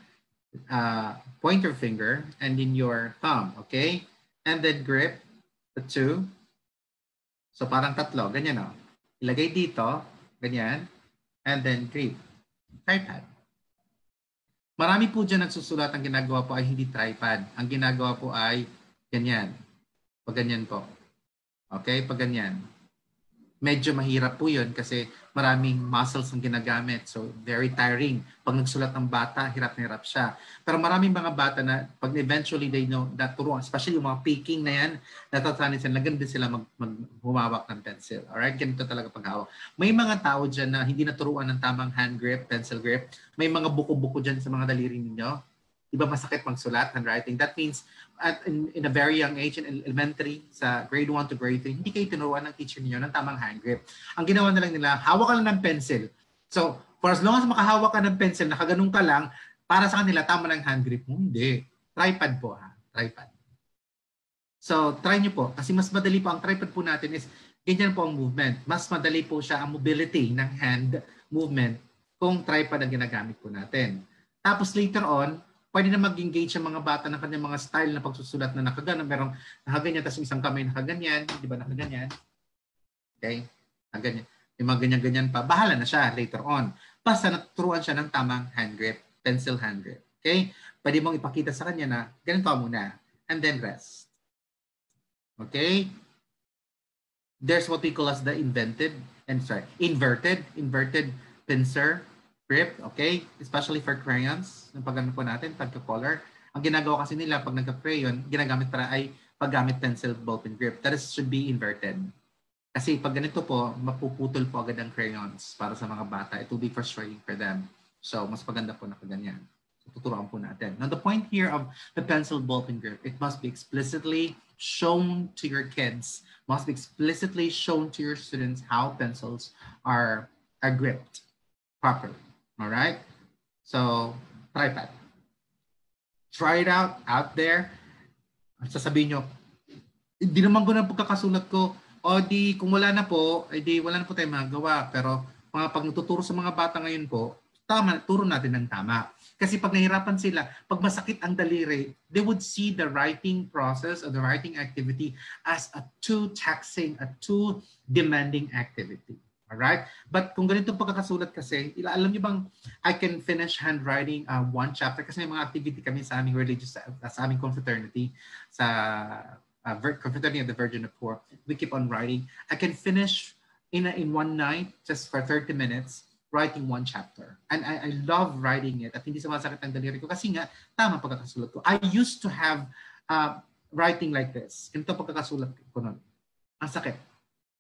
uh, pointer finger and in your thumb, okay? And then grip the two. So parang tatlo, ganyan o. Oh. Ilagay dito, ganyan. And then grip. Tripod. Marami po dyan nagsusulat ang ginagawa po ay hindi tripod. Ang ginagawa po ay ganyan. Pag ganyan po. Okay? Pag ganyan medyo mahirap po yun kasi maraming muscles ang ginagamit. So, very tiring. Pag nagsulat ng bata, hirap na hirap siya. Pero maraming mga bata na pag eventually they know that turuan, especially yung mga picking na yan, natatanin sila, naganda din sila mag, mag humawak ng pencil. Alright? Ganito talaga paghawak. May mga tao dyan na hindi naturuan ng tamang hand grip, pencil grip. May mga buko-buko dyan sa mga daliri ninyo iba masakit magsulat, handwriting. That means at in, in a very young age, in elementary, sa grade 1 to grade 3, hindi kayo tinuruan ng teacher niyo ng tamang hand grip. Ang ginawa na lang nila, hawak ka lang ng pencil. So, for as long as makahawak ka ng pencil, nakaganong ka lang, para sa kanila, tama ng hand grip mo. Hindi. Tripod po ha. Tripod. So, try nyo po. Kasi mas madali po. Ang tripod po natin is, ganyan po ang movement. Mas madali po siya ang mobility ng hand movement kung tripod ang ginagamit po natin. Tapos later on, pwede na mag-engage ang mga bata ng kanyang mga style na pagsusulat na nakagano. Merong nakaganyan, tapos isang kamay nakaganyan. Di ba nakaganyan? Okay? Nakaganyan. Yung mga ganyan-ganyan pa. Bahala na siya later on. Basta naturuan siya ng tamang hand grip, pencil hand grip. Okay? Pwede mong ipakita sa kanya na ganito muna. And then rest. Okay? There's what we call as the invented, and sorry, inverted, inverted pincer grip, okay? Especially for crayons, yung pag po natin, pagka-color. Ang ginagawa kasi nila pag nagka-crayon, ginagamit para ay paggamit pencil ballpen grip. That is, should be inverted. Kasi pag ganito po, mapuputol po agad ang crayons para sa mga bata. It will be frustrating for them. So, mas maganda po na kaganyan. So, tuturuan po natin. Now, the point here of the pencil ballpen grip, it must be explicitly shown to your kids, must be explicitly shown to your students how pencils are, are gripped properly. All right? So, try that. Try it out, out there. Sasabihin nyo, hindi naman ko na pagkakasulat ko. O di, kung wala na po, eh di wala na po tayong magawa. Pero mga pag natuturo sa mga bata ngayon po, tama, turo natin ng tama. Kasi pag nahirapan sila, pag masakit ang daliri, they would see the writing process or the writing activity as a too taxing, a too demanding activity. Alright? But kung ganito pagkakasulat kasi, alam niyo bang I can finish handwriting uh, one chapter kasi may mga activity kami sa aming religious, uh, sa aming confraternity, sa uh, confraternity of the Virgin of Poor. We keep on writing. I can finish in, a, in one night, just for 30 minutes, writing one chapter. And I, I love writing it at hindi sumasakit ang daliri ko kasi nga, tama pagkakasulat ko. I used to have uh, writing like this. Ganito pagkakasulat ko nun. Ang sakit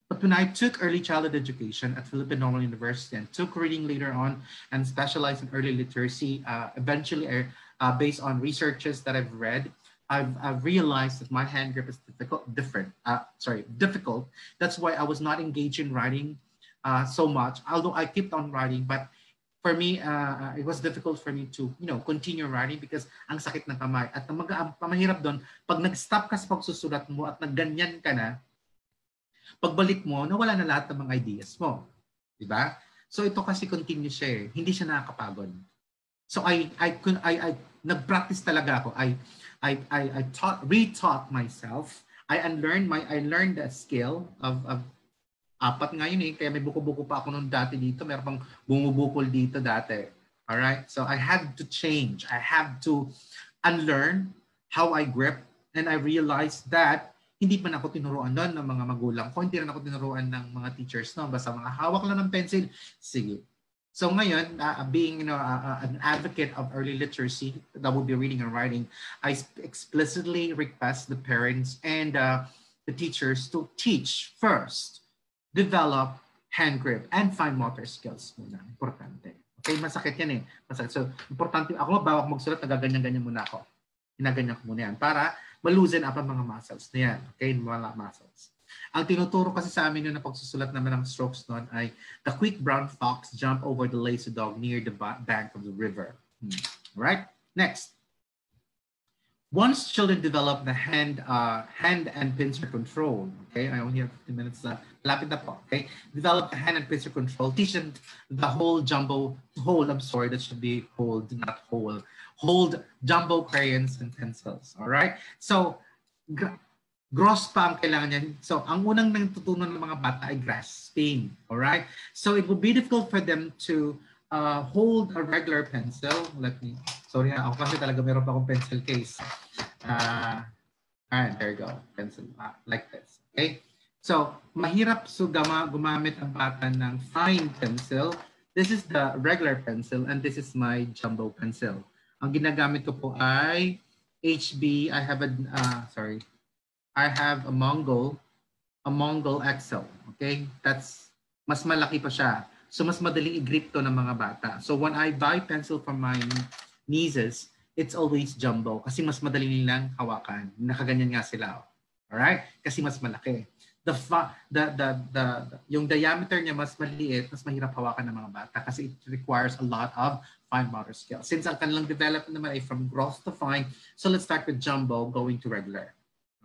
but when I took early childhood education at Philippine Normal University and took reading later on and specialized in early literacy, uh, eventually uh, based on researches that I've read, I've, I've, realized that my hand grip is difficult, different, uh, sorry, difficult. That's why I was not engaged in writing uh, so much, although I kept on writing, but for me, uh, it was difficult for me to, you know, continue writing because ang sakit ng kamay. At ang, ang mahirap doon, pag nag-stop ka sa pagsusulat mo at nagganyan ka na, Pagbalik mo, nawala na lahat ng mga ideas mo. Di ba? So ito kasi continuous siya eh. Hindi siya nakakapagod. So I I could I I nag-practice talaga ako. I I I, I taught retaught myself. I unlearned my I learned the skill of of apat nga yun eh. Kaya may buko-buko pa ako nung dati dito. Meron pang bumubukol dito dati. All right? So I had to change. I had to unlearn how I grip and I realized that hindi pa ako tinuruan doon ng mga magulang ko, hindi rin ako tinuruan ng mga teachers no, basta mga hawak lang ng pencil, sige. So ngayon, uh, being you know, uh, an advocate of early literacy, that would be reading and writing, I explicitly request the parents and uh, the teachers to teach first, develop hand grip and fine motor skills muna. Importante. Okay, masakit yan eh. Masakit. So, importante. Ako, bawak magsulat, nagaganyan-ganyan muna ako. Ginaganyan ko muna yan para maluzen up ang mga muscles na yan. Okay, mga muscles. Ang tinuturo kasi sa amin yun na pagsusulat naman ng strokes noon ay the quick brown fox jump over the lazy dog near the bank of the river. Hmm. Right? Next. Once children develop the hand uh, hand and pincer control, okay, I only have 15 minutes left. Lapit na po, okay? Develop the hand and pincer control. Teach them the whole jumbo, whole, I'm sorry, that should be hold, not whole hold jumbo crayons and pencils. All right? So, gross pa ang kailangan niyan. So, ang unang natutunan ng mga bata ay grasping. All right? So, it would be difficult for them to uh, hold a regular pencil. Let me, sorry ha, ako kasi talaga meron pa akong pencil case. Uh, all right, there you go. Pencil, uh, like this. Okay? So, mahirap so gama, gumamit ang bata ng fine pencil. This is the regular pencil and this is my jumbo pencil. Ang ginagamit ko po ay HB. I have a, uh, sorry, I have a Mongol, a Mongol Excel. Okay? That's, mas malaki pa siya. So mas madaling i-grip to ng mga bata. So when I buy pencil from my nieces, it's always jumbo kasi mas madali nilang hawakan. Nakaganyan nga sila. Alright? Kasi mas malaki. The, the, the, the, yung diameter niya mas maliit, mas mahirap hawakan ng mga bata kasi it requires a lot of fine motor skills. Since ang kanilang development naman ay from gross to fine, so let's start with jumbo going to regular.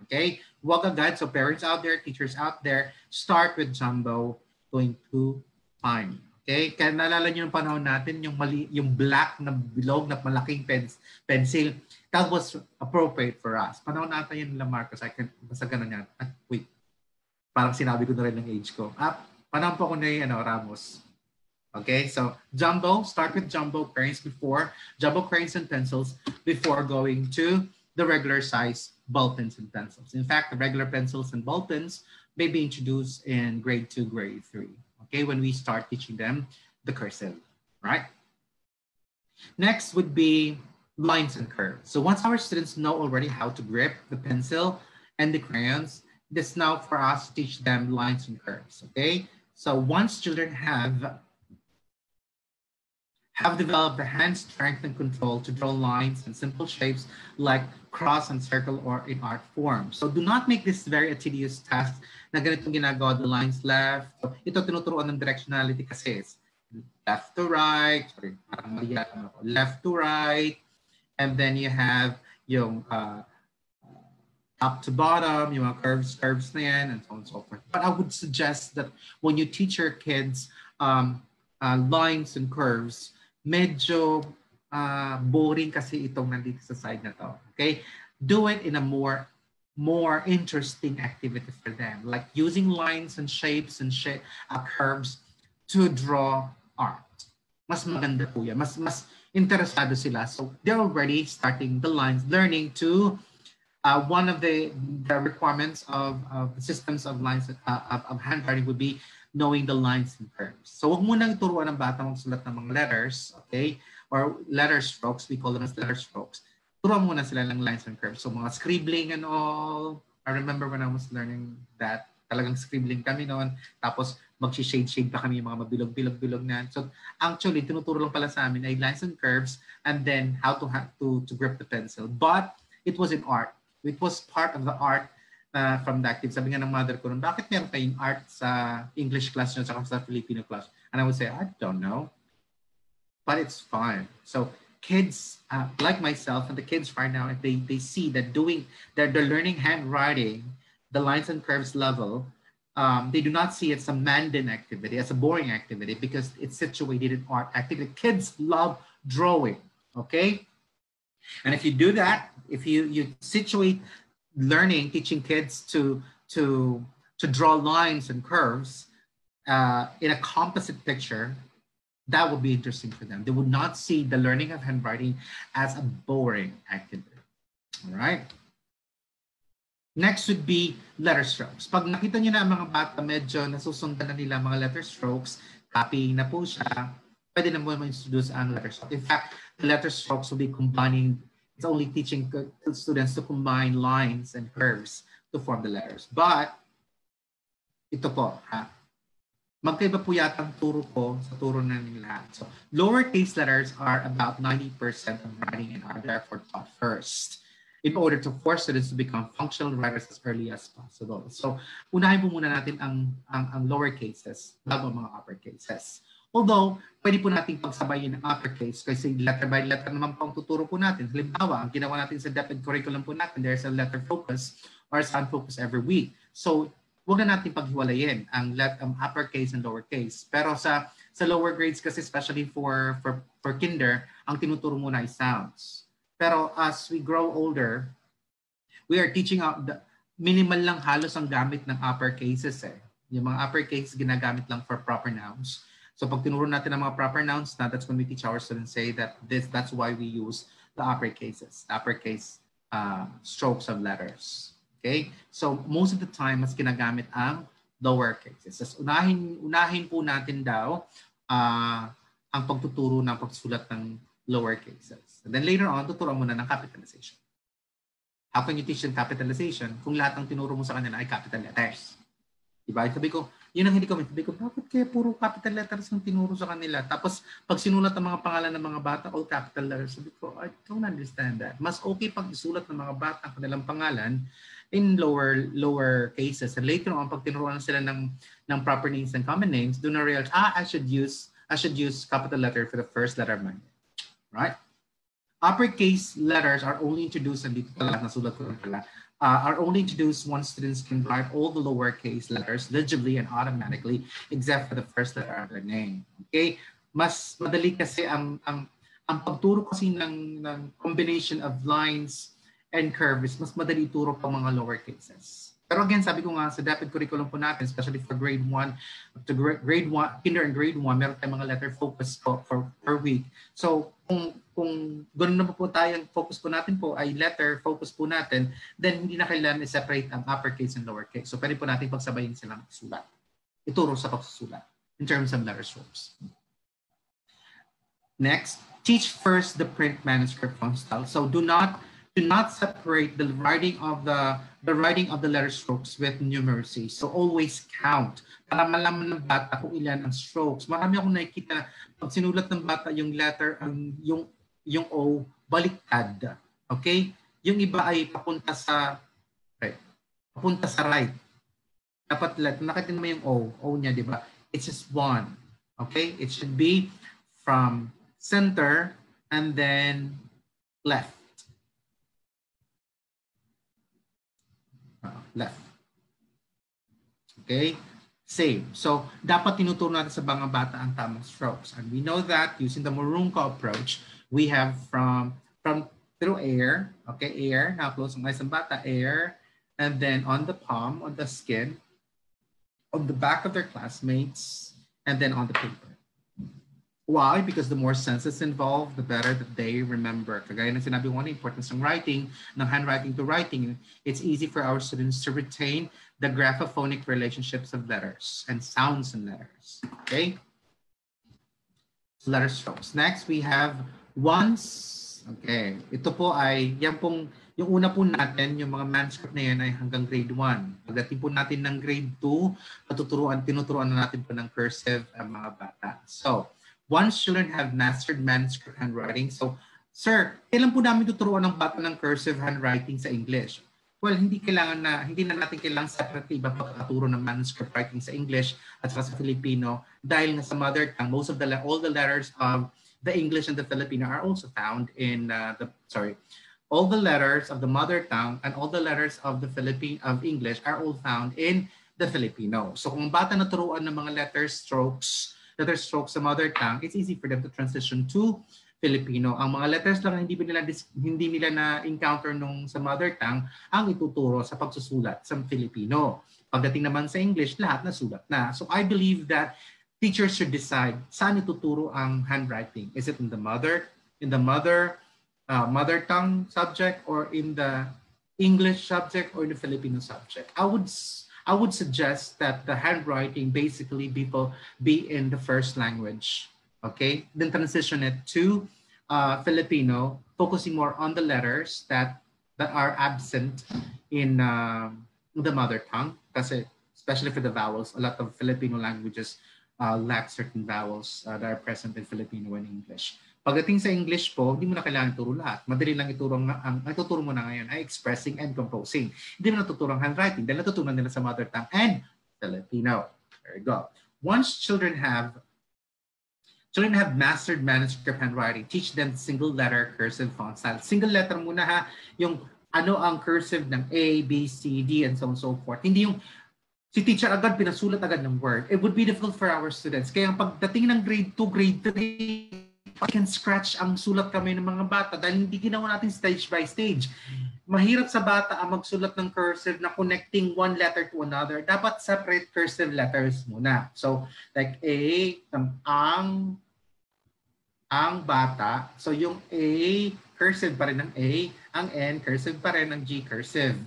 Okay? Huwag agad. So parents out there, teachers out there, start with jumbo going to fine. Okay? Kaya naalala niyo yung panahon natin, yung, mali, yung black na bilog na malaking pens, pencil, that was appropriate for us. Panahon natin yun nila Marcos, I can, basta ganun yan. Ah, wait, parang sinabi ko na rin ng age ko. Ah, panahon po ko na yung ano, Ramos. Okay, so jumbo, start with jumbo cranes before, jumbo cranes and pencils before going to the regular size ball pens and pencils. In fact, the regular pencils and ball pens may be introduced in grade two, grade three. Okay, when we start teaching them the cursive, right? Next would be lines and curves. So once our students know already how to grip the pencil and the crayons, it is now for us to teach them lines and curves, okay? So once children have have developed the hand strength and control to draw lines and simple shapes like cross and circle or in art form. So do not make this very a tedious task na ganitong ginagawa, the lines left. So ito tinuturuan ng directionality kasi is left to right, sorry, left to right, and then you have yung uh, top to bottom, yung mga curves, curves na yan, and so on and so forth. But I would suggest that when you teach your kids um, uh, lines and curves, medyo uh, boring kasi itong nandito sa side na to. Okay? Do it in a more more interesting activity for them, like using lines and shapes and shape, uh, curves to draw art. Mas maganda po yan. Mas, mas interesado sila. So they're already starting the lines, learning to uh, one of the, the requirements of, of systems of lines uh, of, of handwriting would be knowing the lines and curves. So huwag mo nang turuan ng bata magsulat ng mga letters, okay? Or letter strokes, we call them as letter strokes. Turuan muna sila ng lines and curves. So mga scribbling and all. I remember when I was learning that, talagang scribbling kami noon. Tapos mag-shade-shade pa kami yung mga mabilog-bilog-bilog na. So actually, tinuturo lang pala sa amin ay lines and curves and then how to, ha- to, to grip the pencil. But it was in art. It was part of the art uh, from the active. Sabi nga ng mother ko, bakit meron kayong art sa English class nyo at sa Filipino class? And I would say, I don't know. But it's fun. So kids uh, like myself and the kids right now, if they, they see that doing, that they're learning handwriting, the lines and curves level, um, they do not see it as a mundane activity, as a boring activity because it's situated in art activity. Kids love drawing, okay? And if you do that, if you, you situate learning, teaching kids to to to draw lines and curves uh, in a composite picture, that would be interesting for them. They would not see the learning of handwriting as a boring activity. All right. Next would be letter strokes. Pag nakita niyo na ang mga bata medyo nasusundan na nila mga letter strokes, copying na po siya, pwede na mo ma-introduce ang letter strokes. In fact, the letter strokes will be combining it's only teaching students to combine lines and curves to form the letters. But, ito po, ha? Magkaiba po yata ang turo ko sa turo na nila. So, lowercase letters are about 90% of writing and are therefore taught first in order to force students to become functional writers as early as possible. So, unahin po muna natin ang, ang, ang lower cases bago mga upper cases. Although, pwede po natin pagsabayin ng uppercase kasi letter by letter naman po ang tuturo po natin. Halimbawa, ang ginawa natin sa DepEd curriculum po natin, there's a letter focus or sound focus every week. So, huwag na natin paghiwalayin ang let, um, uppercase and lowercase. Pero sa sa lower grades kasi especially for for for kinder, ang tinuturo muna ay sounds. Pero as we grow older, we are teaching out the minimal lang halos ang gamit ng upper cases eh. Yung mga upper cases ginagamit lang for proper nouns. So pag tinuro natin ang mga proper nouns na, that's when we teach our students say that this, that's why we use the uppercases, the uppercase uh, strokes of letters. Okay? So most of the time, mas ginagamit ang lower cases. So unahin, unahin po natin daw uh, ang pagtuturo ng pagsulat ng lower cases. And then later on, tuturuan mo na ng capitalization. How can you teach them capitalization kung lahat ng tinuro mo sa kanila ay capital letters? Diba? Sabi ko, yun ang hindi ko sabi ko, bakit kaya puro capital letters ang tinuro sa kanila? Tapos, pag sinulat ang mga pangalan ng mga bata, all capital letters, sabi ko, I don't understand that. Mas okay pag isulat ng mga bata ang kanilang pangalan in lower lower cases. And later on, pag tinuruan sila ng, ng proper names and common names, do na realize, ah, I should use I should use capital letter for the first letter of my name. Right? Uppercase letters are only introduced, and dito pala nasulat ko pala, uh, are only introduced once students can write all the lowercase letters legibly and automatically, except for the first letter of their name. Okay? Mas madali kasi ang, ang, ang pagturo kasi ng, ng combination of lines and curves, mas madali turo pa mga lower cases. Pero again, sabi ko nga sa DepEd curriculum po natin, especially for grade 1 to grade 1, kinder and grade 1, meron tayong mga letter focus po for per week. So kung kung ganoon na po tayong focus po natin po ay letter focus po natin, then hindi na kailangan i-separate ang uppercase and lowercase. So pwede po natin pagsabayin silang sulat. Ituro sa pagsusulat in terms of letter strokes. Next, teach first the print manuscript font style. So do not do not separate the writing of the the writing of the letter strokes with numeracy. So always count para malaman ng bata kung ilan ang strokes. Marami akong nakikita pag sinulat ng bata yung letter ang yung yung O baliktad. Okay? Yung iba ay papunta sa right. Papunta sa right. Dapat nakita mo yung O, O niya, di ba? It's just one. Okay? It should be from center and then left. Left. Okay? Same. So, dapat tinuturo natin sa mga bata ang tamang strokes. And we know that using the Marungko approach, we have from from through air, okay, air, now close ang eyes ng bata, air, and then on the palm, on the skin, on the back of their classmates, and then on the paper. Why? Because the more senses involved, the better that they remember. Kagaya ng sinabi ko importance ng writing, ng handwriting to writing, it's easy for our students to retain the graphophonic relationships of letters and sounds in letters. Okay? Letter strokes. Next, we have once. Okay. Ito po ay, yan pong, yung una po natin, yung mga manuscript na yan ay hanggang grade 1. Pagdating po natin ng grade 2, patuturuan, tinuturuan na natin po ng cursive ang mga bata. So, once children have mastered manuscript handwriting, so, sir, kailan po namin tuturuan ng bata ng cursive handwriting sa English? Well, hindi kailangan na, hindi na natin kailangan separately ba pagkaturo ng manuscript writing sa English at sa Filipino dahil nga sa mother tongue, most of the, all the letters of the English and the Filipino are also found in uh, the, sorry, all the letters of the mother tongue and all the letters of the Philippine, of English are all found in the Filipino. So kung bata naturuan ng mga letter strokes, letter strokes sa mother tongue, it's easy for them to transition to Filipino. Ang mga letters lang hindi nila hindi nila na encounter nung sa mother tongue ang ituturo sa pagsusulat sa Filipino. Pagdating naman sa English, lahat na sulat na. So I believe that teachers should decide saan ituturo ang handwriting. Is it in the mother in the mother uh, mother tongue subject or in the English subject or in the Filipino subject? I would I would suggest that the handwriting basically people be in the first language, okay? Then transition it to uh, Filipino, focusing more on the letters that that are absent in uh, the mother tongue. Kasi especially for the vowels, a lot of Filipino languages uh, lack certain vowels uh, that are present in Filipino and English. Pagdating sa English po, hindi mo na kailangan ituro lahat. Madali lang ituro ang, ang, ang tuturo mo na ngayon ay expressing and composing. Hindi mo natuturo ang handwriting dahil natutunan nila sa mother tongue and Filipino. There you go. Once children have children have mastered manuscript handwriting, teach them single letter cursive font style. Single letter muna ha, yung ano ang cursive ng A, B, C, D, and so on so forth. Hindi yung si teacher agad pinasulat agad ng word. It would be difficult for our students. Kaya pagdating ng grade 2, grade 3, Can scratch ang sulat kami ng mga bata dahil hindi ginawa natin stage by stage. Mahirap sa bata ang magsulat ng cursive na connecting one letter to another. Dapat separate cursive letters muna. So, like A, ang, ang bata. So, yung A, cursive pa rin ng A. Ang N, cursive pa rin. Ang G, cursive.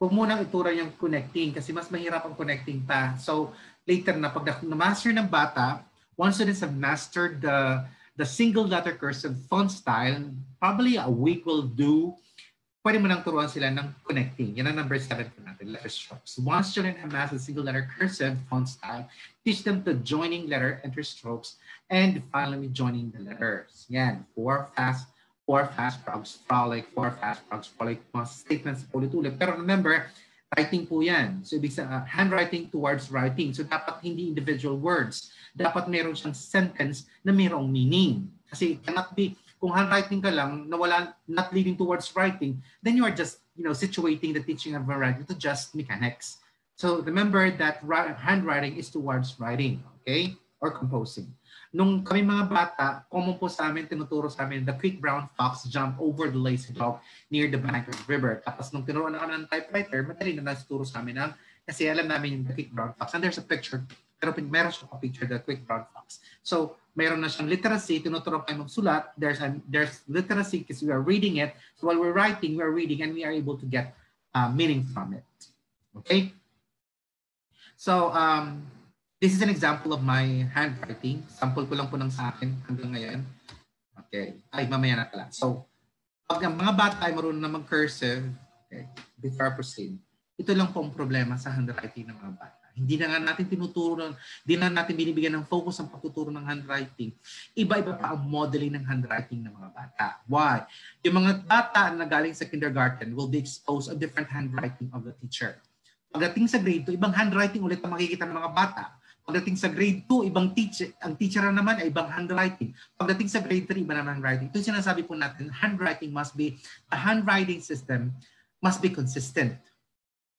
Huwag munang itura yung connecting kasi mas mahirap ang connecting pa. So, later na pag na-master ng bata, once students have mastered the the single letter cursive font style, probably a week will do. Pwede mo nang turuan sila ng connecting. Yan ang number seven po natin, letter strokes. Once children have mastered single letter cursive font style, teach them the joining letter enter strokes and finally joining the letters. Yan, four fast, four fast frogs frolic, four fast frogs frolic, mga statements ulit-ulit. Pero remember, writing po yan. So ibig sa uh, handwriting towards writing. So dapat hindi individual words. Dapat meron siyang sentence na mayroong meaning. Kasi cannot be, kung handwriting ka lang na not leading towards writing, then you are just, you know, situating the teaching of writing to just mechanics. So remember that handwriting is towards writing, okay? Or composing. Nung kami mga bata, common po sa amin, tinuturo sa amin, the quick brown fox jump over the lazy dog near the bank of the river. Tapos nung tinuruan na kami ng typewriter, madali na natuturo sa amin ang, kasi alam namin yung the quick brown fox. And there's a picture, pero meron siya a picture, the quick brown fox. So, meron na siyang literacy, tinuturo kayo magsulat. There's, an, there's literacy because we are reading it. So while we're writing, we are reading and we are able to get uh, meaning from it. Okay? So, um, This is an example of my handwriting. Sample ko lang po ng sa akin hanggang ngayon. Okay. Ay, mamaya na pala. So, pag ang mga bata ay marunong na mag-cursive, okay, before I proceed, ito lang po ang problema sa handwriting ng mga bata. Hindi na nga natin tinuturo, hindi na natin binibigyan ng focus ang pagtuturo ng handwriting. Iba-iba pa ang modeling ng handwriting ng mga bata. Why? Yung mga bata na galing sa kindergarten will be exposed to different handwriting of the teacher. Pagdating sa grade 2, ibang handwriting ulit ang makikita ng mga bata. Pagdating sa grade 2, ibang teacher, ang teacher naman ay ibang handwriting. Pagdating sa grade 3, iba naman handwriting. Ito sinasabi po natin, handwriting must be, a handwriting system must be consistent.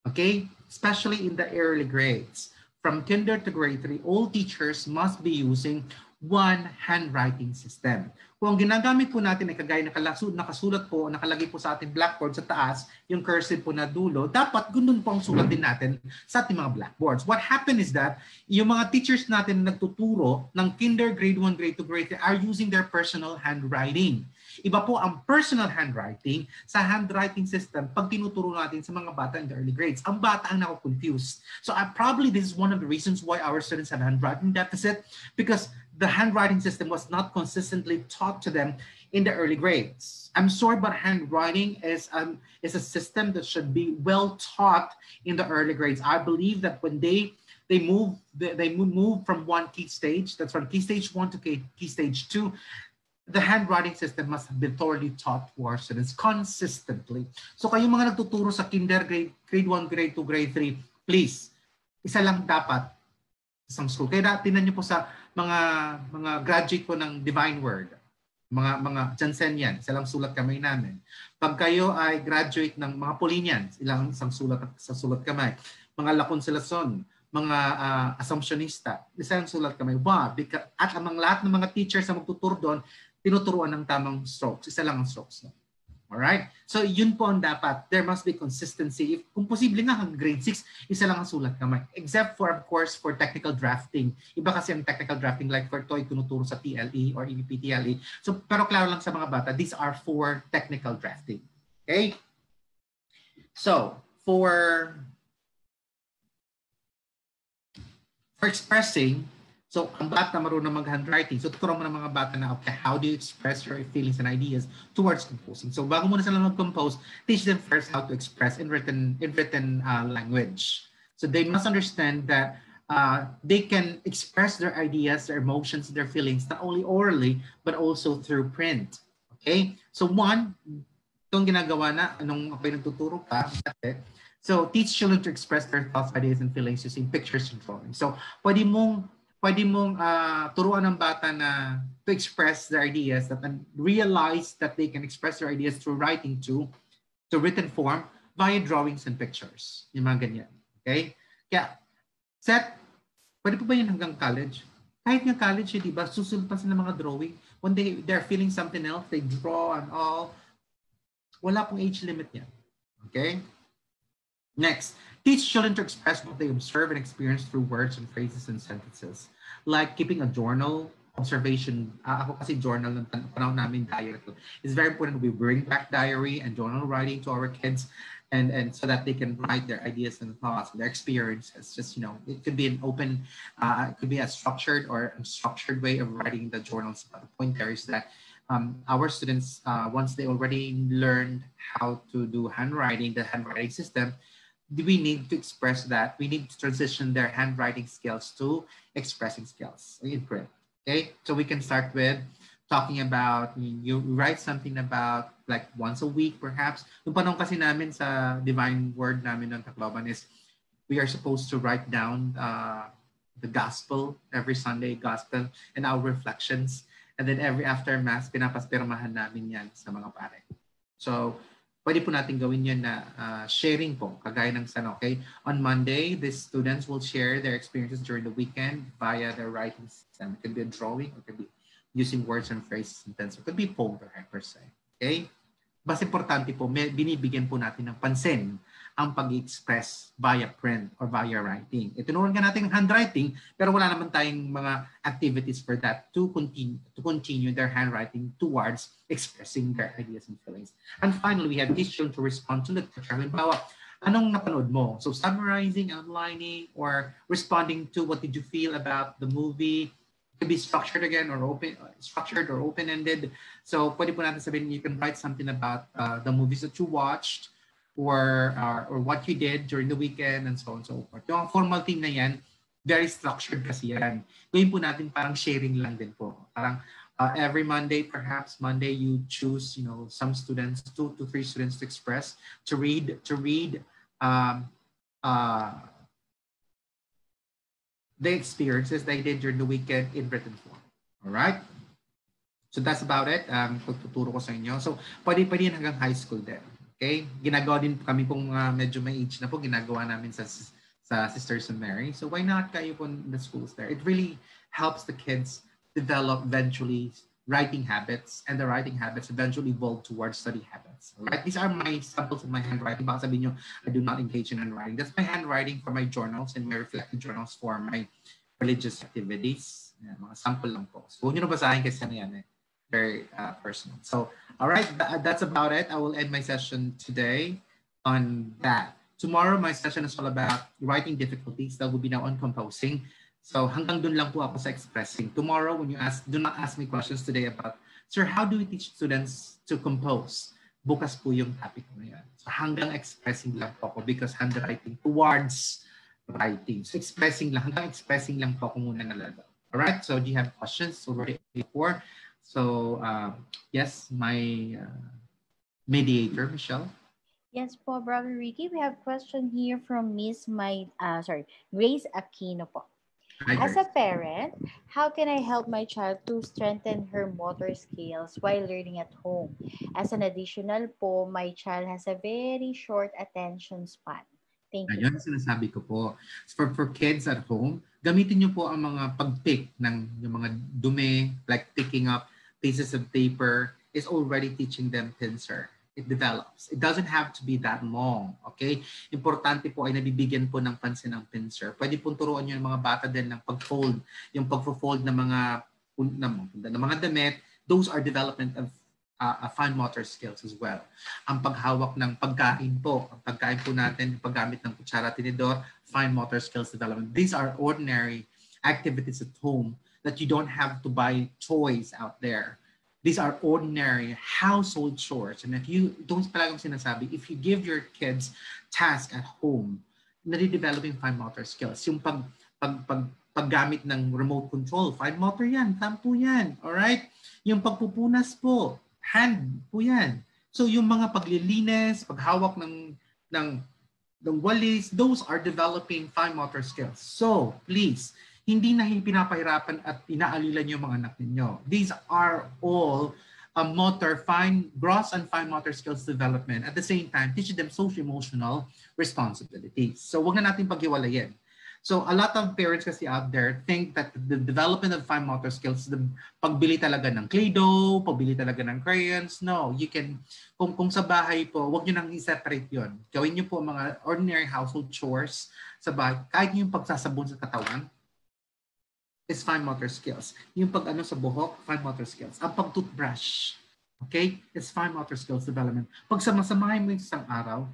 Okay? Especially in the early grades. From kinder to grade 3, all teachers must be using one handwriting system. Kung ang ginagamit po natin ay kagaya nakasulat, po, nakalagay po sa ating blackboard sa taas, yung cursive po na dulo, dapat ganoon po ang sulat din natin sa ating mga blackboards. What happened is that yung mga teachers natin na nagtuturo ng kinder, grade 1, grade 2, grade 3 are using their personal handwriting. Iba po ang personal handwriting sa handwriting system pag tinuturo natin sa mga bata in the early grades. Ang bata ang nako-confused. So I probably this is one of the reasons why our students have handwriting deficit because the handwriting system was not consistently taught to them in the early grades. I'm sorry, but handwriting is um, is a system that should be well taught in the early grades. I believe that when they they move they, they move from one key stage, that's from key stage one to key, key stage two, the handwriting system must have been thoroughly taught to our students consistently. So kayong mga nagtuturo sa kinder, grade, grade 1, grade 2, grade 3, please, isa lang dapat isang school. Kaya tinan niyo po sa mga mga graduate po ng Divine Word, mga mga Jansenian, isa lang sulat kamay namin. Pag kayo ay graduate ng mga Polinians, ilang isang sulat sa sulat kamay. Mga La mga uh, Assumptionista, isang sulat kamay. Why? Because, at among lahat ng mga teachers na magtuturo doon, tinuturuan ng tamang strokes. Isa lang ang strokes. No? Alright? So, yun po ang dapat. There must be consistency. If, kung posible nga hanggang grade 6, isa lang ang sulat kamay. Except for, of course, for technical drafting. Iba kasi ang technical drafting like for TOEIC tinuturo sa TLE or EBPTLE. So, pero klaro lang sa mga bata, these are for technical drafting. Okay? So, for for expressing, So, ang bata marunong mag-handwriting. So, tuturuan mo ng mga bata na, okay, how do you express your feelings and ideas towards composing? So, bago muna sila mag-compose, teach them first how to express in written, in written uh, language. So, they must understand that uh, they can express their ideas, their emotions, their feelings, not only orally, but also through print. Okay? So, one, itong ginagawa na, anong ako'y nagtuturo pa, So, teach children to express their thoughts, ideas, and feelings using pictures and drawings. So, pwede mong pwede mong uh, turuan ng bata na to express their ideas that and realize that they can express their ideas through writing to to written form via drawings and pictures. Yung mga ganyan. Okay? Kaya, set, pwede po ba yun hanggang college? Kahit nga college, eh, di ba, susunod pa sila mga drawing. When they, they're feeling something else, they draw and all. Wala pong age limit yan. Okay? Next, teach children to express what they observe and experience through words and phrases and sentences. Like keeping a journal, observation. Uh, ako kasi journal ng panahon namin diary. It's very important we bring back diary and journal writing to our kids and and so that they can write their ideas and thoughts and their experiences just you know it could be an open uh, it could be a structured or unstructured way of writing the journals but the point there is that um, our students uh, once they already learned how to do handwriting the handwriting system we need to express that. We need to transition their handwriting skills to expressing skills in print. Okay, so we can start with talking about, you write something about like once a week perhaps. Yung kasi namin sa divine word namin ng Tacloban is we are supposed to write down uh, the gospel every Sunday gospel and our reflections. And then every after mass, pinapaspirmahan namin yan sa mga pare. So pwede po natin gawin yan na uh, sharing po, kagaya ng san, okay? On Monday, the students will share their experiences during the weekend via their writing system. It could be a drawing, it could be using words and phrases and tense. It could be poem per se. Okay? Mas importante po, may, binibigyan po natin ng pansin ang pag-express via print or via writing. Itinuruan ka natin ng handwriting, pero wala naman tayong mga activities for that to continue, to continue their handwriting towards expressing their ideas and feelings. And finally, we have children to respond to literature. Halimbawa, anong napanood mo? So summarizing, outlining, or responding to what did you feel about the movie, could be structured again or open, structured or open-ended. So pwede po natin sabihin, you can write something about uh, the movies that you watched or, uh, or what you did during the weekend and so on and so forth. Yung formal thing na yan, very structured kasi yan. Gawin po natin parang sharing lang din po. Parang uh, every Monday, perhaps Monday, you choose, you know, some students, two to three students to express, to read, to read um, uh, the experiences they did during the weekend in written form. All right? So that's about it. Um, tuturo ko sa inyo. So, pwede pa rin hanggang high school din. Okay? Ginagawa din kami pong uh, medyo may age na po, ginagawa namin sa sa Sisters of Mary. So why not kayo po in the schools there? It really helps the kids develop eventually writing habits and the writing habits eventually evolve towards study habits. Right? These are my samples of my handwriting. Baka sabihin nyo, I do not engage in handwriting. That's my handwriting for my journals and my reflective journals for my religious activities. Yan, mga sample lang po. So huwag nyo na basahin kasi ano yan eh. Very uh, personal. So, all right, th- that's about it. I will end my session today on that. Tomorrow, my session is all about writing difficulties. That will be now on composing. So hanggang dun lang po ako sa expressing. Tomorrow, when you ask, do not ask me questions today about, Sir, how do we teach students to compose? Bukas po yung topic na yan. So hanggang expressing lang po ako because handwriting towards writing. So expressing lang, hanggang expressing lang po ako muna nalalaw. Alright, so do you have questions already before? So um, yes, my uh, mediator, Michelle. Yes po, Brother Ricky. We have question here from Miss My, uh, sorry, Grace Aquino po. As a parent, how can I help my child to strengthen her motor skills while learning at home? As an additional po, my child has a very short attention span. Thank you. Ayun, sinasabi ko po. For, for kids at home, gamitin niyo po ang mga pag-pick ng yung mga dumi, like picking up pieces of paper, is already teaching them pincer it develops. It doesn't have to be that long, okay? Importante po ay nabibigyan po ng pansin ng pincer. Pwede po turuan nyo ng mga bata din ng pag-fold, yung pag-fold ng mga, ng, mga damit, those are development of uh, fine motor skills as well. Ang paghawak ng pagkain po, ang pagkain po natin, paggamit ng kutsara, tinidor, fine motor skills development. These are ordinary activities at home that you don't have to buy toys out there These are ordinary household chores. And if you, don't talagang sinasabi, if you give your kids task at home, nade-developing fine motor skills. Yung pag, pag, pag, paggamit ng remote control, fine motor yan, tampo yan, alright? Yung pagpupunas po, hand po yan. So yung mga paglilinis, paghawak ng, ng, ng walis, those are developing fine motor skills. So please, hindi na pinapahirapan at inaalilan yung mga anak ninyo. These are all uh, motor, fine, gross and fine motor skills development. At the same time, teach them social-emotional responsibilities. So wag na natin paghiwalayin. So a lot of parents kasi out there think that the development of fine motor skills, the pagbili talaga ng Play-Doh, pagbili talaga ng crayons, no. You can, kung, kung sa bahay po, wag nyo nang i-separate yun. Gawin nyo po mga ordinary household chores sa bahay. Kahit yung pagsasabon sa katawan, is fine motor skills. Yung pag ano sa buhok, fine motor skills. Ang pag-toothbrush, okay, is fine motor skills development. Pag samasamahin mo yung isang araw,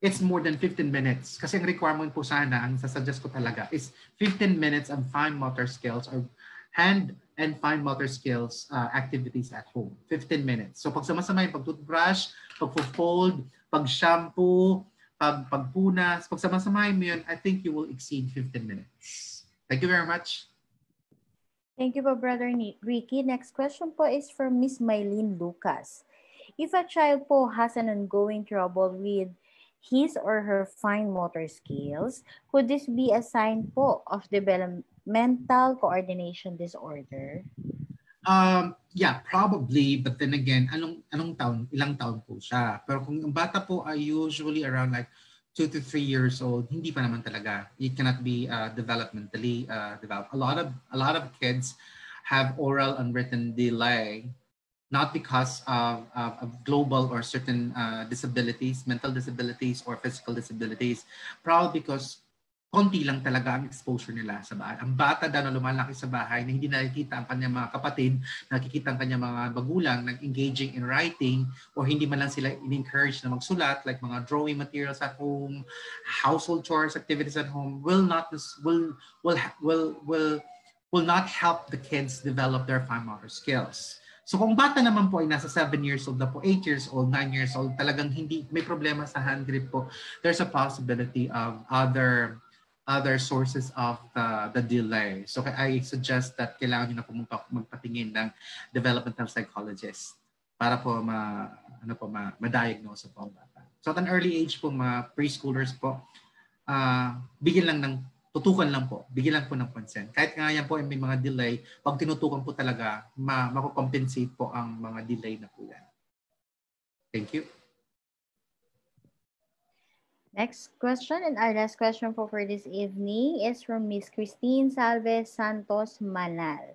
it's more than 15 minutes. Kasi ang requirement po sana, ang sasuggest ko talaga, is 15 minutes of fine motor skills or hand and fine motor skills uh, activities at home. 15 minutes. So pag samasamahin, pag-toothbrush, pag-fold, pag-shampoo, pag pagpunas, pag samasamahin mo yun, I think you will exceed 15 minutes. Thank you very much. Thank you po, Brother Ricky. Next question po is from Miss Mylene Lucas. If a child po has an ongoing trouble with his or her fine motor skills, could this be a sign po of developmental coordination disorder? Um, yeah, probably. But then again, anong, anong taon, ilang taon po siya. Pero kung ang bata po ay usually around like two to three years old, hindi pa naman talaga. It cannot be uh, developmentally uh, developed. A lot of a lot of kids have oral and written delay, not because of, of, of global or certain uh, disabilities, mental disabilities or physical disabilities, probably because konti lang talaga ang exposure nila sa bahay. Ang bata daw na lumalaki sa bahay na hindi nakikita ang kanyang mga kapatid, nakikita ang kanyang mga magulang nag engaging in writing or hindi man lang sila in-encourage na magsulat like mga drawing materials at home, household chores activities at home will not will will will will will not help the kids develop their fine motor skills. So kung bata naman po ay nasa 7 years old na po, 8 years old, 9 years old, talagang hindi may problema sa hand grip po, there's a possibility of other other sources of the, the delay. So I suggest that kailangan nyo na po magpatingin ng developmental psychologist para po ma, ano po, ma, ma-diagnose po ang bata. So at an early age po, mga preschoolers po, uh, bigyan lang ng tutukan lang po, bigyan lang po ng pansin. Kahit nga yan po may mga delay, pag tinutukan po talaga, ma mako-compensate po ang mga delay na po yan. Thank you. Next question and our last question for, for this evening is from Miss Christine Salve Santos Manal.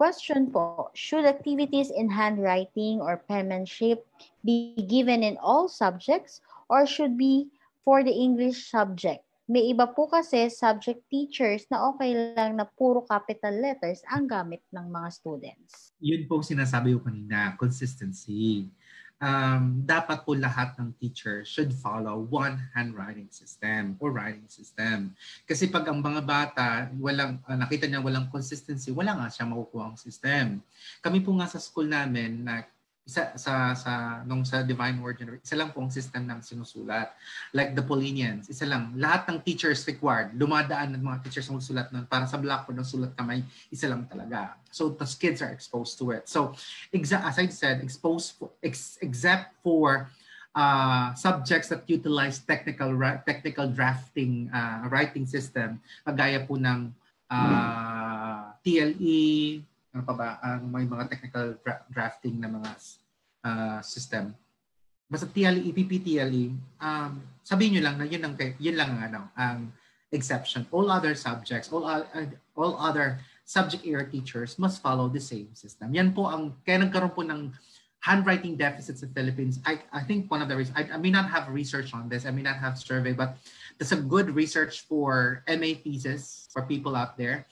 Question po, should activities in handwriting or penmanship be given in all subjects or should be for the English subject? May iba po kasi subject teachers na okay lang na puro capital letters ang gamit ng mga students. Yun po sinasabi ko kanina, consistency. Um, dapat po lahat ng teacher should follow one handwriting system or writing system. Kasi pag ang mga bata, walang, uh, nakita niya walang consistency, wala nga siya makukuha ang system. Kami po nga sa school namin na isa sa sa nung sa Divine Word University, isa lang pong system ng sinusulat. Like the Paulinians, isa lang. Lahat ng teachers required, lumadaan ng mga teachers ng sulat nun para sa blackboard ng sulat kamay, isa lang talaga. So the kids are exposed to it. So exa- as I said, exposed for, ex- except for uh, subjects that utilize technical technical drafting uh, writing system, kagaya po ng uh, TLE, ano pa ba, ang may mga technical dra- drafting na mga uh, system. Basta TLE, EPP, TLE, um, sabihin nyo lang na yun, ang, yun lang ang, ano, ang exception. All other subjects, all, uh, all other subject area teachers must follow the same system. Yan po ang, kaya nagkaroon po ng handwriting deficits in Philippines. I, I think one of the reasons, I, I may not have research on this, I may not have survey, but there's a good research for MA thesis for people out there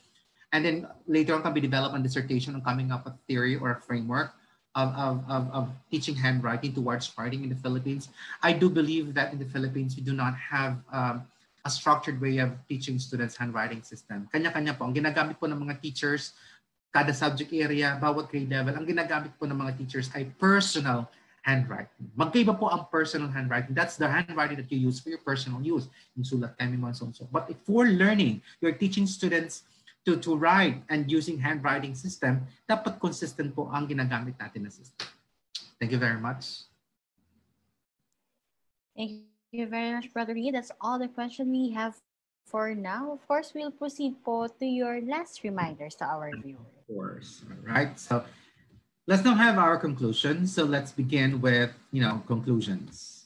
and then later on can be developed a dissertation on coming up with theory or a framework of, of, of, of teaching handwriting towards writing in the Philippines. I do believe that in the Philippines, we do not have um, a structured way of teaching students handwriting system. Kanya-kanya po. Ang ginagamit po ng mga teachers, kada subject area, bawat grade level, ang ginagamit po ng mga teachers ay personal handwriting. Magkaiba po ang personal handwriting. That's the handwriting that you use for your personal use. Yung sulat kami and so. So. But if for learning, you're teaching students to, to write and using handwriting system, dapat consistent po ang ginagamit natin na system. Thank you very much. Thank you very much, Brother Lee. That's all the question we have for now. Of course, we'll proceed po to your last reminders to our viewers. Of course. All right. So let's now have our conclusion. So let's begin with, you know, conclusions.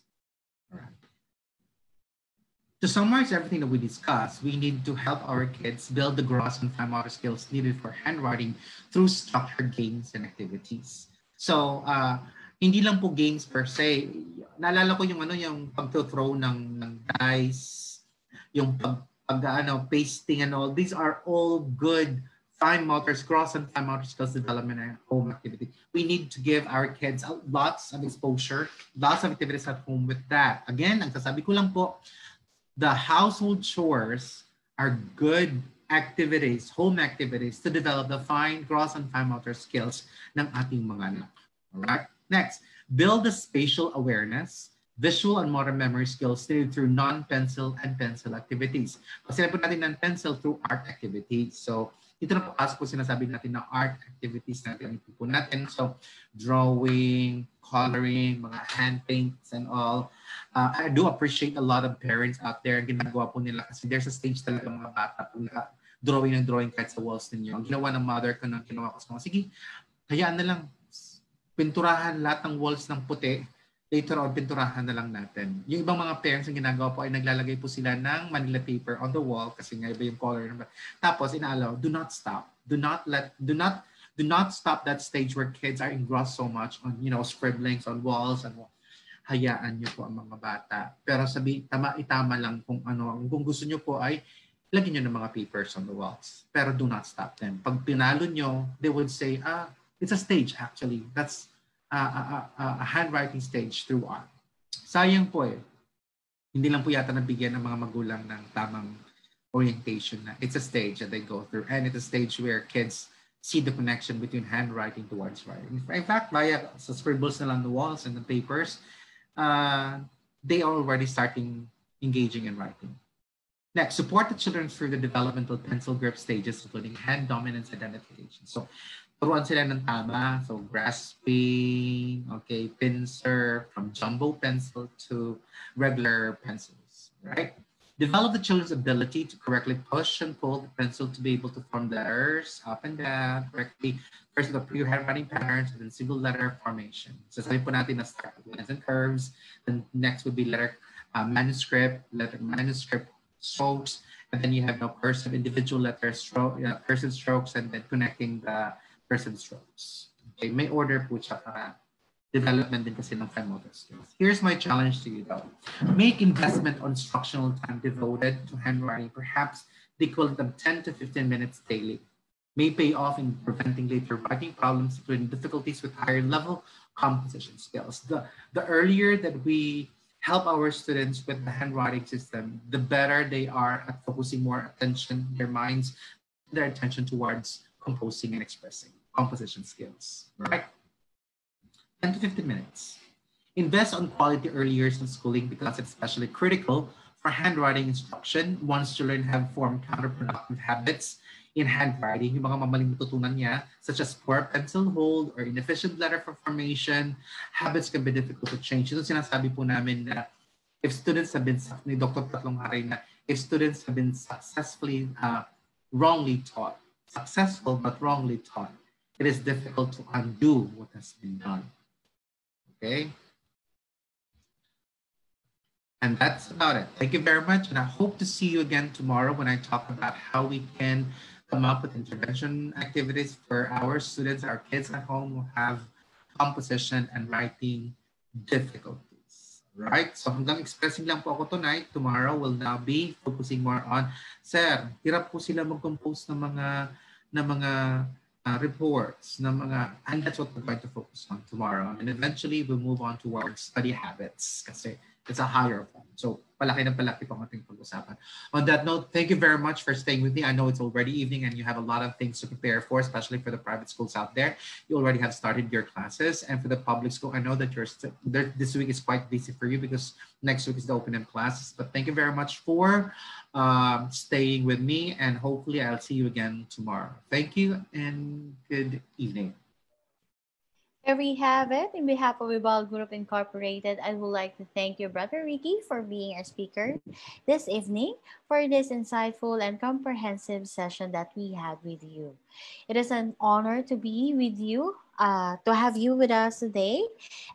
To summarize everything that we discussed, we need to help our kids build the gross and fine motor skills needed for handwriting through structured games and activities. So, uh, hindi lang po games per se. Naalala ko yung ano yung pag-throw ng, ng dice, yung pag, pag ano, pasting and all. These are all good fine motors, gross and fine motor skills development and home activity. We need to give our kids lots of exposure, lots of activities at home with that. Again, ang sasabi ko lang po, the household chores are good activities, home activities to develop the fine, gross, and fine motor skills ng ating mga anak. Alright? Next, build the spatial awareness, visual and motor memory skills through non-pencil and pencil activities. Kasi natin ng pencil through art activities. So, ito na po as po sinasabi natin na art activities natin ang po natin. So, drawing, coloring, mga hand paints and all uh, I do appreciate a lot of parents out there ginagawa po nila kasi there's a stage talaga mga bata po na drawing ng drawing kahit sa walls ninyo. Ang ginawa ng mother ko nang ginawa ko sa mga, sige, hayaan na lang. Pinturahan lahat ng walls ng puti. Later on, pinturahan na lang natin. Yung ibang mga parents ang ginagawa po ay naglalagay po sila ng Manila paper on the wall kasi nga iba yung color. Tapos, inaalaw, do not stop. Do not let, do not, do not stop that stage where kids are engrossed so much on, you know, scribblings on walls and hayaan niyo po ang mga bata. Pero sabi, tama, itama lang kung ano, kung gusto niyo po ay lagyan niyo ng mga papers on the walls. Pero do not stop them. Pag pinalo niyo, they would say, ah, it's a stage actually. That's a, a, handwriting stage through art. Sayang po eh. Hindi lang po yata nabigyan ng mga magulang ng tamang orientation. It's a stage that they go through, and it's a stage where kids see the connection between handwriting towards writing. In fact, via sa scribbles na on the walls and the papers, uh, they are already starting engaging in writing. Next, support the children through the developmental pencil grip stages, including hand dominance identification. So, turuan sila ng tama. So, grasping, okay, pincer, from jumbo pencil to regular pencils, right? Develop the children's ability to correctly push and pull the pencil to be able to form letters up and down correctly. First, the pure handwriting patterns and then single letter formation. So sabi po natin na start with lines and curves. Then next would be letter uh, manuscript, letter manuscript strokes, and then you have no cursive individual letter stroke, yeah, cursive strokes, and then connecting the cursive strokes. Okay, may order po siya para development din kasi ng fine motor skills. Here's my challenge to you though. Make investment on instructional time devoted to handwriting, perhaps the equivalent of 10 to 15 minutes daily. May pay off in preventing later writing problems, including difficulties with higher level composition skills. The, the earlier that we help our students with the handwriting system, the better they are at focusing more attention, their minds, their attention towards composing and expressing composition skills, right? 10 to 15 minutes. Invest on quality early years in schooling because it's especially critical for handwriting instruction once children have formed counterproductive habits in handwriting, yung mga mamaling natutunan niya, such as poor pencil hold or inefficient letter formation, habits can be difficult to change. Ito sinasabi po namin na if students have been, ni Dr. Tatlong na if students have been successfully, uh, wrongly taught, successful but wrongly taught, it is difficult to undo what has been done. Okay. And that's about it. Thank you very much. And I hope to see you again tomorrow when I talk about how we can come up with intervention activities for our students, our kids at home who have composition and writing difficulties. Right? So hanggang expressing lang po ako tonight. Tomorrow will now be focusing more on, Sir, hirap po sila mag-compose ng mga, ng mga uh, reports na mga, and that's what we're going to focus on tomorrow. And eventually, we'll move on towards study habits kasi it's a higher form. So, palaki ng palaki po ang ating pag-usapan. On that note, thank you very much for staying with me. I know it's already evening and you have a lot of things to prepare for, especially for the private schools out there. You already have started your classes. And for the public school, I know that you're st- this week is quite busy for you because next week is the open end classes. But thank you very much for um, staying with me and hopefully I'll see you again tomorrow. Thank you and good evening. There we have it. In behalf of Vibal Group Incorporated, I would like to thank you, Brother Ricky, for being our speaker this evening for this insightful and comprehensive session that we had with you. It is an honor to be with you, uh, to have you with us today.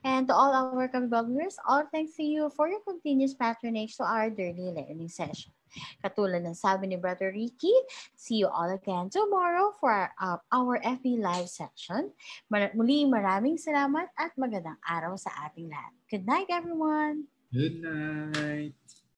And to all our Kabibal viewers, all thanks to you for your continuous patronage to our daily learning session. Katulad ng sabi ni Brother Ricky, see you all again tomorrow for our, uh, our FB Live session. Mar- muli maraming salamat at magandang araw sa ating lahat. Good night, everyone! Good night!